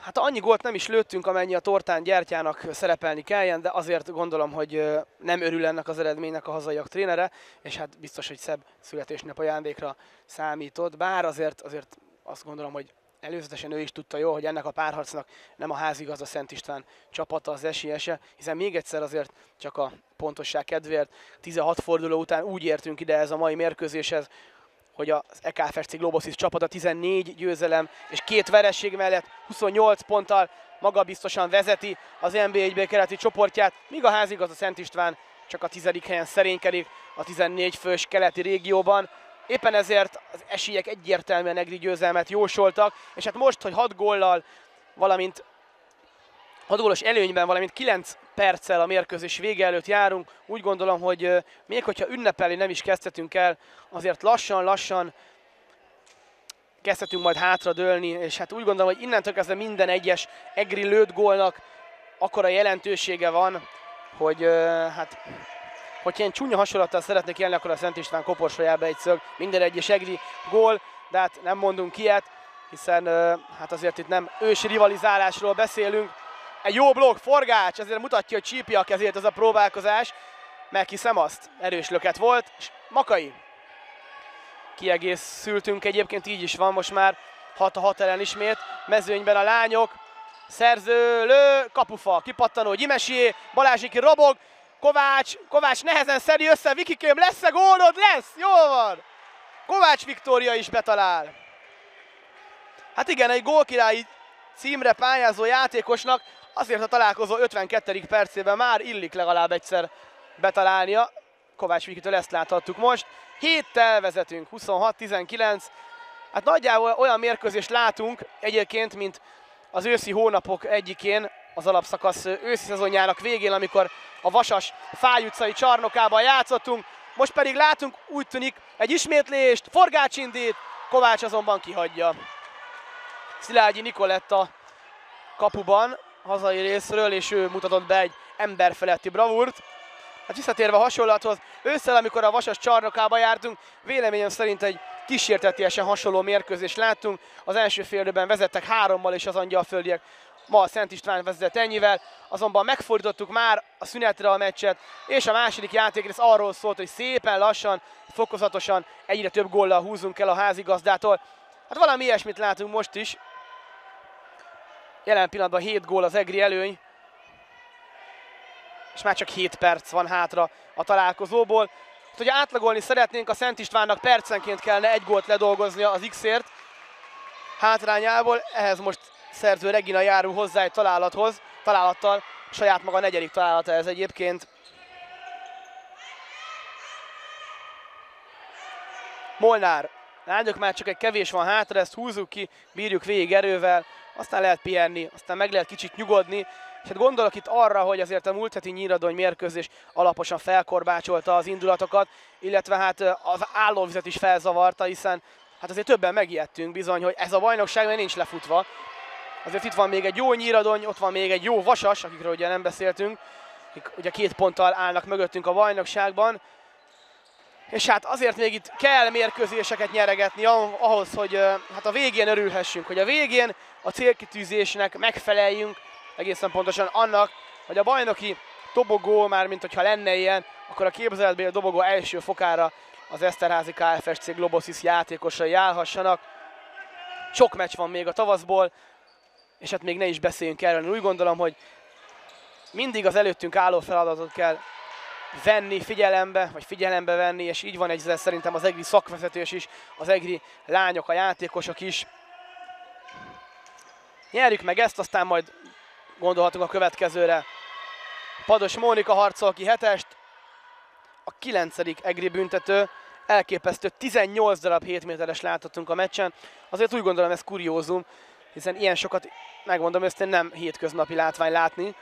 Hát annyi gólt nem is lőttünk, amennyi a tortán gyertyának szerepelni kelljen, de azért gondolom, hogy nem örül ennek az eredménynek a hazaiak trénere, és hát biztos, hogy szebb születésnap ajándékra számított, bár azért, azért azt gondolom, hogy előzetesen ő is tudta jó, hogy ennek a párharcnak nem a házigazda Szent István csapata az esélyese, hiszen még egyszer azért csak a pontosság kedvéért 16 forduló után úgy értünk ide ez a mai mérkőzéshez, hogy az EKFSC Globosis csapata 14 győzelem és két vereség mellett 28 ponttal magabiztosan vezeti az NB1-B keleti csoportját, míg a házigazda Szent István csak a tizedik helyen szerénykedik a 14 fős keleti régióban. Éppen ezért az esélyek egyértelműen egri győzelmet jósoltak, és hát most, hogy 6 góllal, valamint 6 gólos előnyben, valamint 9 perccel a mérkőzés vége előtt járunk, úgy gondolom, hogy még hogyha ünnepelni nem is kezdhetünk el, azért lassan-lassan kezdhetünk majd hátradőlni, és hát úgy gondolom, hogy innentől kezdve minden egyes egri lőtt gólnak akkora jelentősége van, hogy hát Hogyha ilyen csúnya hasonlattal szeretnék élni, akkor a Szent István koporsójába egy szög, minden egyes egri gól, de hát nem mondunk ilyet, hiszen hát azért itt nem ősi rivalizálásról beszélünk. Egy jó blokk, forgács, ezért mutatja, hogy csípja a kezét az a próbálkozás. Meghiszem azt, erős löket volt, és Makai. Kiegészültünk egyébként, így is van most már 6 a 6 ellen ismét. Mezőnyben a lányok, szerző, lő, kapufa, kipattanó, Gyimesié, Balázsiki robog, Kovács, Kovács nehezen szedi össze, Vikikém, lesz-e gólod? Lesz, jól van! Kovács Viktória is betalál. Hát igen, egy gólkirályi címre pályázó játékosnak azért a találkozó 52. percében már illik legalább egyszer betalálnia. Kovács Vikitől ezt láthattuk most. Héttel vezetünk, 26-19. Hát nagyjából olyan mérkőzést látunk egyébként, mint az őszi hónapok egyikén, az alapszakasz őszi szezonjának végén, amikor a Vasas Fáj utcai csarnokában játszottunk. Most pedig látunk, úgy tűnik, egy ismétlést, Forgács indít, Kovács azonban kihagyja. Szilágyi Nikoletta kapuban, hazai részről, és ő mutatott be egy emberfeletti bravúrt. Hát visszatérve a hasonlathoz, ősszel, amikor a Vasas csarnokába jártunk, véleményem szerint egy kísértetiesen hasonló mérkőzést láttunk. Az első félidőben vezettek hárommal, és az angyalföldiek ma a Szent István vezetett ennyivel, azonban megfordítottuk már a szünetre a meccset, és a második játékrész arról szólt, hogy szépen lassan, fokozatosan egyre több góllal húzunk el a házigazdától. Hát valami ilyesmit látunk most is. Jelen pillanatban 7 gól az Egri előny, és már csak 7 perc van hátra a találkozóból. Hát, hogyha átlagolni szeretnénk, a Szent Istvánnak percenként kellene egy gólt ledolgoznia az X-ért hátrányából, ehhez most szerző Regina járul hozzá egy találathoz, találattal, saját maga negyedik találata ez egyébként. Molnár, Lányok már csak egy kevés van hátra, ezt húzzuk ki, bírjuk végig erővel, aztán lehet pihenni, aztán meg lehet kicsit nyugodni, és hát gondolok itt arra, hogy azért a múlt heti nyíradony mérkőzés alaposan felkorbácsolta az indulatokat, illetve hát az állóvizet is felzavarta, hiszen hát azért többen megijedtünk bizony, hogy ez a bajnokság még nincs lefutva. Azért itt van még egy jó nyíradony, ott van még egy jó vasas, akikről ugye nem beszéltünk, akik ugye két ponttal állnak mögöttünk a bajnokságban. És hát azért még itt kell mérkőzéseket nyeregetni ahhoz, hogy hát a végén örülhessünk, hogy a végén a célkitűzésnek megfeleljünk, egészen pontosan annak, hogy a bajnoki dobogó, már mint hogyha lenne ilyen, akkor a képzeletbél dobogó első fokára az Eszterházi KFSC Globosis játékosai állhassanak. Sok meccs van még a tavaszból, és hát még ne is beszéljünk erről. Úgy gondolom, hogy mindig az előttünk álló feladatot kell venni figyelembe, vagy figyelembe venni, és így van egyszerűen szerintem az EGRI szakvezetős is, az EGRI lányok, a játékosok is. Nyerjük meg ezt, aztán majd gondolhatunk a következőre. Pados Mónika harcol ki hetest, a kilencedik EGRI büntető, elképesztő 18 darab 7 méteres láthatunk a meccsen. Azért úgy gondolom ez kuriózum, hiszen ilyen sokat, megmondom ezt, nem hétköznapi látvány látni.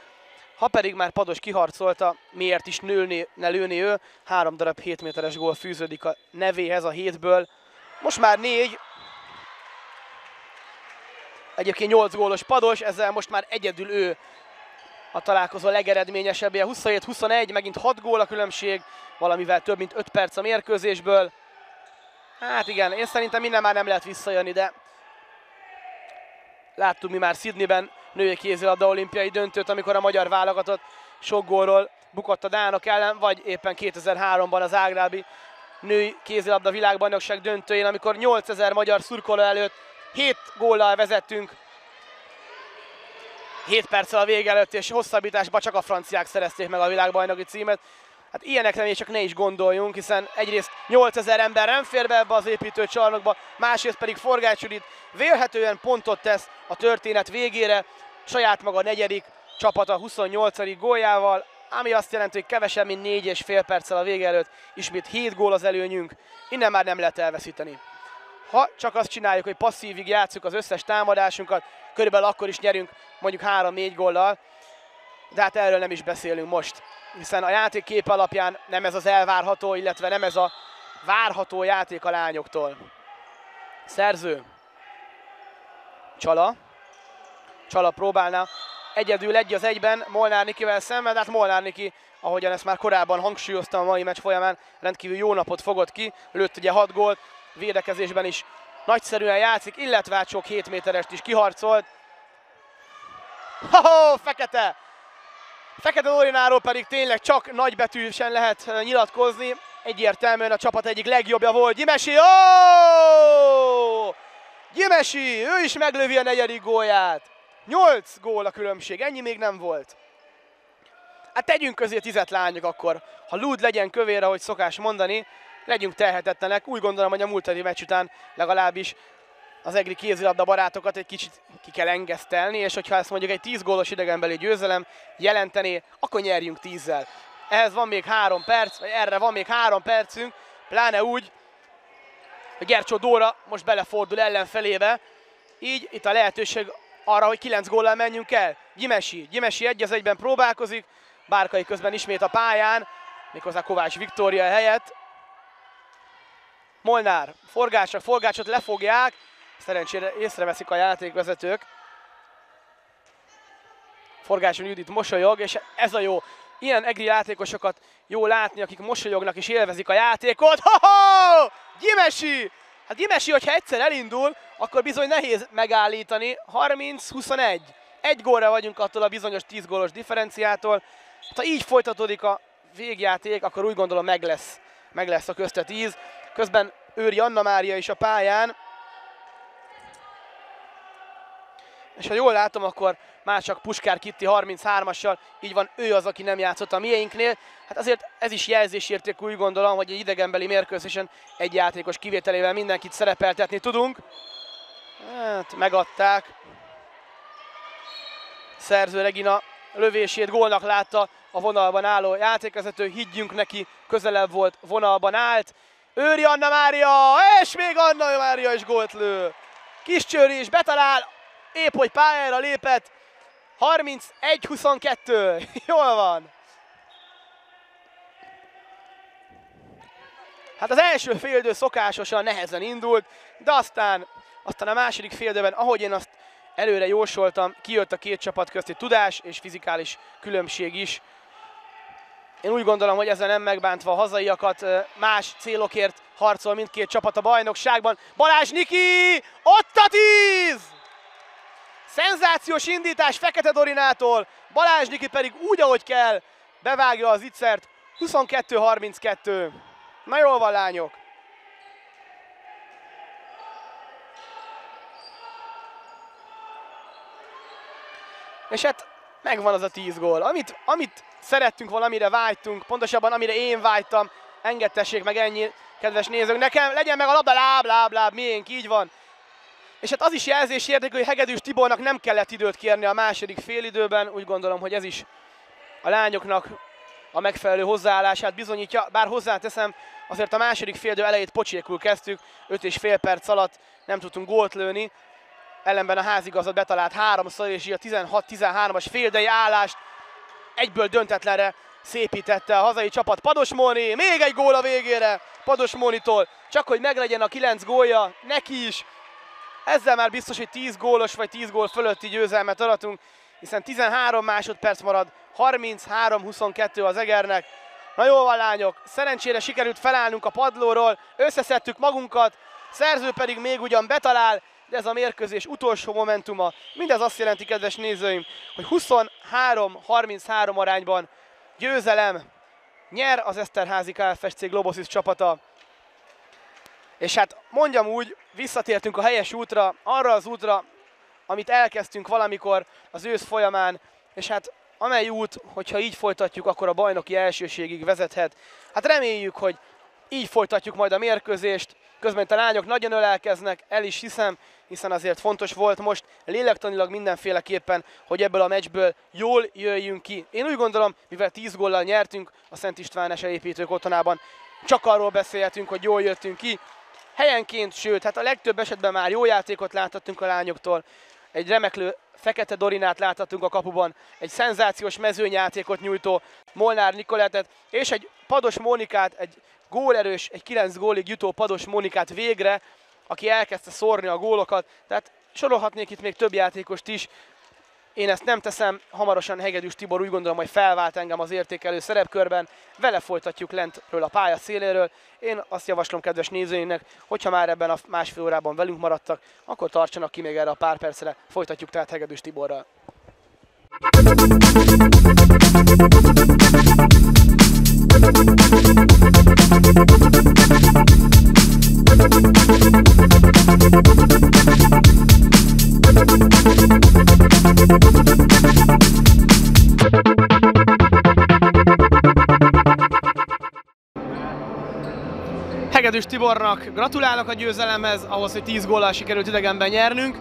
Ha pedig már Pados kiharcolta, miért is nőni, ne lőni ő, három darab 7 méteres gól fűződik a nevéhez a hétből. Most már négy, egyébként 8 gólos Pados, ezzel most már egyedül ő a találkozó legeredményesebbje. 27-21, megint 6 gól a különbség, valamivel több mint 5 perc a mérkőzésből. Hát igen, én szerintem minden már nem lehet visszajönni, de láttuk mi már Sydneyben női kézilabda olimpiai döntőt, amikor a magyar válogatott sok gólról bukott a Dánok ellen, vagy éppen 2003-ban az Ágrábi női kézilabda világbajnokság döntőjén, amikor 8000 magyar szurkoló előtt 7 góllal vezettünk 7 perccel a vége előtt, és hosszabbításban csak a franciák szerezték meg a világbajnoki címet. Hát ilyenekre még csak ne is gondoljunk, hiszen egyrészt 8000 ember nem fér be ebbe az építőcsarnokba, másrészt pedig Forgács Judit vélhetően pontot tesz a történet végére, saját maga negyedik csapata 28. góljával, ami azt jelenti, hogy kevesebb, mint 4 és fél perccel a vége előtt ismét 7 gól az előnyünk, innen már nem lehet elveszíteni. Ha csak azt csináljuk, hogy passzívig játszuk az összes támadásunkat, körülbelül akkor is nyerünk mondjuk 3-4 góllal, de hát erről nem is beszélünk most hiszen a játék kép alapján nem ez az elvárható, illetve nem ez a várható játék a lányoktól. Szerző. Csala. Csala próbálna egyedül egy az egyben Molnár Nikivel szemben, de hát Molnár Niki, ahogyan ezt már korábban hangsúlyoztam a mai meccs folyamán, rendkívül jó napot fogott ki, lőtt ugye 6 gólt, védekezésben is nagyszerűen játszik, illetve sok 7 méterest is kiharcolt. Ha-ho, fekete! Fekete Dorináról pedig tényleg csak nagybetűsen lehet nyilatkozni. Egyértelműen a csapat egyik legjobbja volt. Gyimesi, oh! Gyimesi, ő is meglövi a negyedik gólját. 8 gól a különbség, ennyi még nem volt. Hát tegyünk közé tizet lányok akkor. Ha lúd legyen kövér, ahogy szokás mondani, legyünk tehetetlenek. Úgy gondolom, hogy a múlt meccs után legalábbis az egri kézilabda barátokat egy kicsit ki kell engesztelni, és hogyha ezt mondjuk egy 10 gólos idegenbeli győzelem jelenteni, akkor nyerjünk 10-zel. ehhez van még három perc, vagy erre van még három percünk, pláne úgy, hogy Gercsó Dóra most belefordul ellenfelébe, így itt a lehetőség arra, hogy 9 góllal menjünk el. Gyimesi, Gyimesi egy az egyben próbálkozik, Bárkai közben ismét a pályán, méghozzá Kovács Viktória helyett. Molnár, forgásra, forgácsot lefogják, szerencsére észreveszik a játékvezetők. Forgáson Judit mosolyog, és ez a jó. Ilyen egri játékosokat jó látni, akik mosolyognak és élvezik a játékot. Ho-ho! Gyimesi! Hát Gyimesi, hogyha egyszer elindul, akkor bizony nehéz megállítani. 30-21. Egy gólra vagyunk attól a bizonyos 10 gólos differenciától. Hát, ha így folytatódik a végjáték, akkor úgy gondolom meg lesz, meg lesz a közte 10. Közben Őri Anna Mária is a pályán. És ha jól látom, akkor már csak Puskár Kitti 33-assal, így van, ő az, aki nem játszott a miénknél. Hát azért ez is jelzésérték úgy gondolom, hogy egy idegenbeli mérkőzésen egy játékos kivételével mindenkit szerepeltetni tudunk. Hát megadták. Szerző Regina lövését gólnak látta a vonalban álló játékvezető, higgyünk neki, közelebb volt, vonalban állt. Őri Anna Mária, és még Anna Mária is gólt lő. Kiscsőri is betalál, épp hogy pályára lépett. 31-22, jól van. Hát az első féldő szokásosan nehezen indult, de aztán, aztán a második féldőben, ahogy én azt előre jósoltam, kijött a két csapat közti tudás és fizikális különbség is. Én úgy gondolom, hogy ezzel nem megbántva a hazaiakat más célokért harcol mindkét csapat a bajnokságban. Balázs Niki! Ott a tíz! Szenzációs indítás Fekete Dorinától, Balázs Niki pedig úgy, ahogy kell, bevágja az ittszert. 22-32. Na jól van, lányok! És hát megvan az a 10 gól. Amit, amit szerettünk valamire vágytunk, pontosabban amire én vágytam, engedtessék meg ennyi, kedves nézők, nekem legyen meg a labda, láb, láb, láb, miénk, így van. És hát az is jelzés érték, hogy Hegedűs Tibornak nem kellett időt kérni a második félidőben, úgy gondolom, hogy ez is a lányoknak a megfelelő hozzáállását bizonyítja, bár hozzáteszem, azért a második félidő elejét pocsékul kezdtük, 5 és fél perc alatt nem tudtunk gólt lőni, ellenben a házigazat betalált háromszor, és így a 16-13-as féldei állást egyből döntetlenre szépítette a hazai csapat. Pados Móni, még egy gól a végére Pados Mónitól, csak hogy meglegyen a 9 gólja, neki is. Ezzel már biztos, hogy 10 gólos vagy 10 gól fölötti győzelmet aratunk, hiszen 13 másodperc marad, 33-22 az Egernek. Na jó van lányok, szerencsére sikerült felállnunk a padlóról, összeszedtük magunkat, szerző pedig még ugyan betalál, de ez a mérkőzés utolsó momentuma. Mindez azt jelenti, kedves nézőim, hogy 23-33 arányban győzelem nyer az Eszterházi KFSC Globosis csapata. És hát mondjam úgy, visszatértünk a helyes útra, arra az útra, amit elkezdtünk valamikor az ősz folyamán, és hát amely út, hogyha így folytatjuk, akkor a bajnoki elsőségig vezethet. Hát reméljük, hogy így folytatjuk majd a mérkőzést, közben a lányok nagyon ölelkeznek, el is hiszem, hiszen azért fontos volt most lélektanilag mindenféleképpen, hogy ebből a meccsből jól jöjjünk ki. Én úgy gondolom, mivel 10 góllal nyertünk a Szent István építők otthonában, csak arról beszélhetünk, hogy jól jöttünk ki. Helyenként, sőt, hát a legtöbb esetben már jó játékot láthattunk a lányoktól, egy remeklő Fekete Dorinát láthatunk a kapuban, egy szenzációs mezőnyjátékot nyújtó Molnár Nikoletet, és egy Pados Mónikát, egy gólerős, egy 9 gólig jutó Pados Mónikát végre, aki elkezdte szórni a gólokat, tehát sorolhatnék itt még több játékost is, én ezt nem teszem, hamarosan Hegedűs Tibor úgy gondolom, hogy felvált engem az értékelő szerepkörben, vele folytatjuk lentről a pálya széléről. Én azt javaslom kedves nézőinknek, hogyha már ebben a másfél órában velünk maradtak, akkor tartsanak ki még erre a pár percre, folytatjuk tehát Hegedűs Tiborral. Tibornak gratulálok a győzelemhez, ahhoz, hogy 10 góllal sikerült idegenben nyernünk.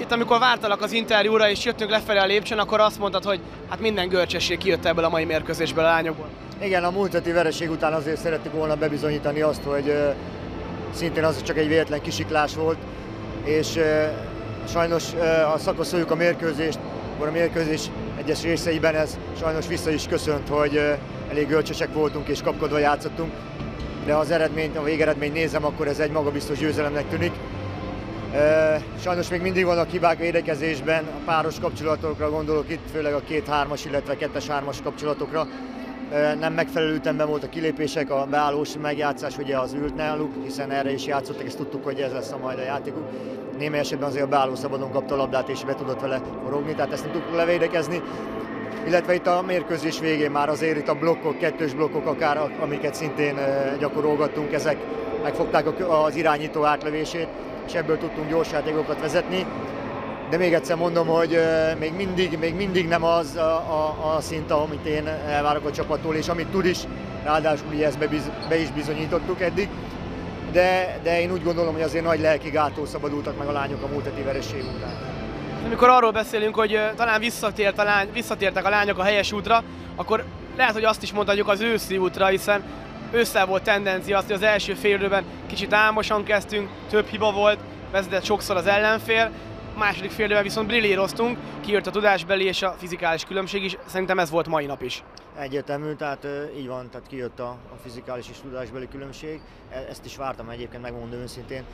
itt amikor vártalak az interjúra és jöttünk lefelé a lépcsőn, akkor azt mondtad, hogy hát minden görcsesség kijött ebből a mai mérkőzésből a lányokból. Igen, a múlt heti vereség után azért szerettük volna bebizonyítani azt, hogy szintén az csak egy véletlen kisiklás volt, és sajnos uh, ha szakaszoljuk a mérkőzést, akkor a mérkőzés egyes részeiben ez sajnos vissza is köszönt, hogy elég görcsösek voltunk és kapkodva játszottunk, de az eredményt, a végeredményt nézem, akkor ez egy magabiztos győzelemnek tűnik. Sajnos még mindig vannak hibák védekezésben, a páros kapcsolatokra gondolok itt, főleg a két-hármas, illetve kettes-hármas kapcsolatokra. Nem megfelelő ütemben volt a kilépések, a beállós megjátszás ugye az ült náluk, hiszen erre is játszottak, és tudtuk, hogy ez lesz a majd a játékuk. Némely esetben azért a beálló szabadon kapta a labdát, és be tudott vele forogni, tehát ezt nem tudtuk levédekezni. Illetve itt a mérkőzés végén már azért itt a blokkok, kettős blokkok akár, amiket szintén gyakorolgattunk, ezek megfogták az irányító átlövését, és ebből tudtunk gyors játékokat vezetni. De még egyszer mondom, hogy még mindig, még mindig nem az a, a, a szint, amit én elvárok a csapattól, és amit tud is, ráadásul ezt be, be is bizonyítottuk eddig. De, de én úgy gondolom, hogy azért nagy lelki gától szabadultak meg a lányok a múlt heti vereség után. Amikor arról beszélünk, hogy talán visszatért a lány, visszatértek a lányok a helyes útra, akkor lehet, hogy azt is mondhatjuk az őszi útra, hiszen ősszel volt tendencia azt, hogy az első félidőben kicsit álmosan kezdtünk, több hiba volt, vezetett sokszor az ellenfél, a második félidőben viszont brillíroztunk, kijött a tudásbeli és a fizikális különbség is, szerintem ez volt mai nap is. Egyértelmű, tehát így van, tehát kijött a, a fizikális és tudásbeli különbség, e, ezt is vártam egyébként, megmondom őszintén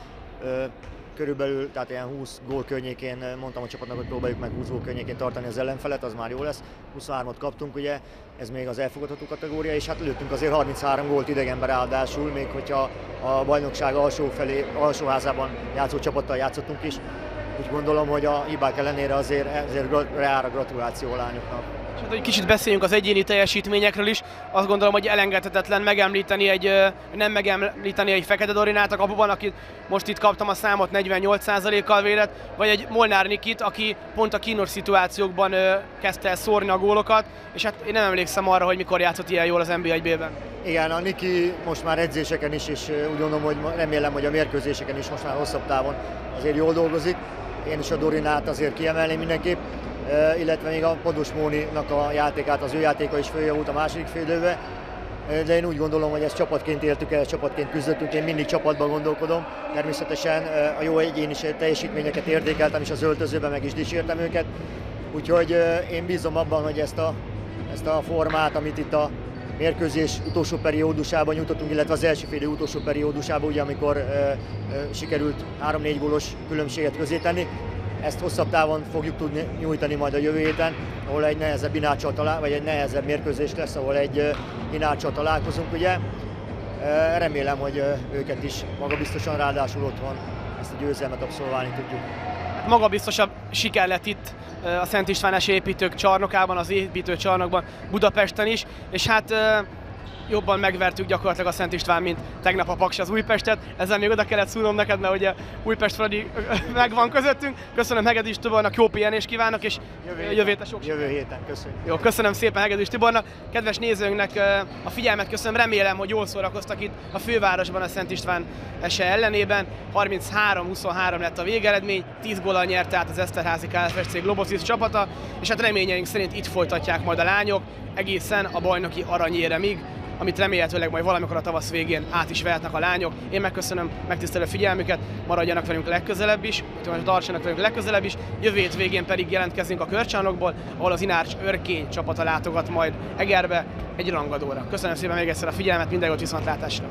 körülbelül, tehát ilyen 20 gól környékén mondtam a csapatnak, hogy próbáljuk meg 20 gól környékén tartani az ellenfelet, az már jó lesz. 23-ot kaptunk, ugye, ez még az elfogadható kategória, és hát lőttünk azért 33 gólt idegenben ráadásul, még hogyha a bajnokság alsó felé, alsóházában játszó csapattal játszottunk is. Úgy gondolom, hogy a hibák ellenére azért, azért reára gratuláció a lányoknak. És hát, hogy kicsit beszéljünk az egyéni teljesítményekről is, azt gondolom, hogy elengedhetetlen megemlíteni egy, nem megemlíteni egy Fekete Dorinát a kapuban, akit most itt kaptam a számot 48%-kal védett, vagy egy Molnár Nikit, aki pont a kínos szituációkban kezdte el szórni a gólokat, és hát én nem emlékszem arra, hogy mikor játszott ilyen jól az NBA 1-ben. Igen, a Niki most már edzéseken is, és úgy gondolom, hogy remélem, hogy a mérkőzéseken is most már hosszabb távon azért jól dolgozik. Én is a Dorinát azért kiemelném mindenképp illetve még a Podos Móninak a játékát, az ő játéka is följavult a második félidőbe. De én úgy gondolom, hogy ezt csapatként éltük el, csapatként küzdöttünk, én mindig csapatban gondolkodom. Természetesen a jó egyéni teljesítményeket értékeltem, és az öltözőben meg is dicsértem őket. Úgyhogy én bízom abban, hogy ezt a, ezt a formát, amit itt a mérkőzés utolsó periódusában nyújtottunk, illetve az első fél utolsó periódusában, ugye, amikor ö, ö, sikerült 3-4 gólos különbséget közé tenni, ezt hosszabb távon fogjuk tudni nyújtani majd a jövő héten, ahol egy nehezebb inácsal talál, vagy egy nehezebb mérkőzés lesz, ahol egy inácsal találkozunk, ugye. Remélem, hogy őket is magabiztosan, ráadásul otthon ezt a győzelmet abszolválni tudjuk. Magabiztosabb siker lett itt a Szent István építők csarnokában, az építő csarnokban Budapesten is, és hát jobban megvertük gyakorlatilag a Szent István, mint tegnap a Paks az Újpestet. Ezzel még oda kellett szúrnom neked, mert ugye Újpest Fradi megvan közöttünk. Köszönöm Hegedűs Tibornak, jó pihenést kívánok, és jövő héten, jövő héten sok Jövő héten, köszönjük. Jó, köszönöm szépen Hegedűs Tibornak. Kedves nézőnknek a figyelmet köszönöm, remélem, hogy jól szórakoztak itt a fővárosban a Szent István ese ellenében. 33-23 lett a végeredmény, 10 gólal nyert át az Eszterházi KFSC Globosis csapata, és hát reményeink szerint itt folytatják majd a lányok egészen a bajnoki aranyéremig amit remélhetőleg majd valamikor a tavasz végén át is vehetnek a lányok. Én megköszönöm megtisztelő figyelmüket, maradjanak velünk legközelebb is, tartsanak velünk legközelebb is, jövő végén pedig jelentkezünk a körcsánokból, ahol az Inárcs Örkény csapata látogat majd Egerbe egy rangadóra. Köszönöm szépen még egyszer a figyelmet, minden jót viszontlátásra!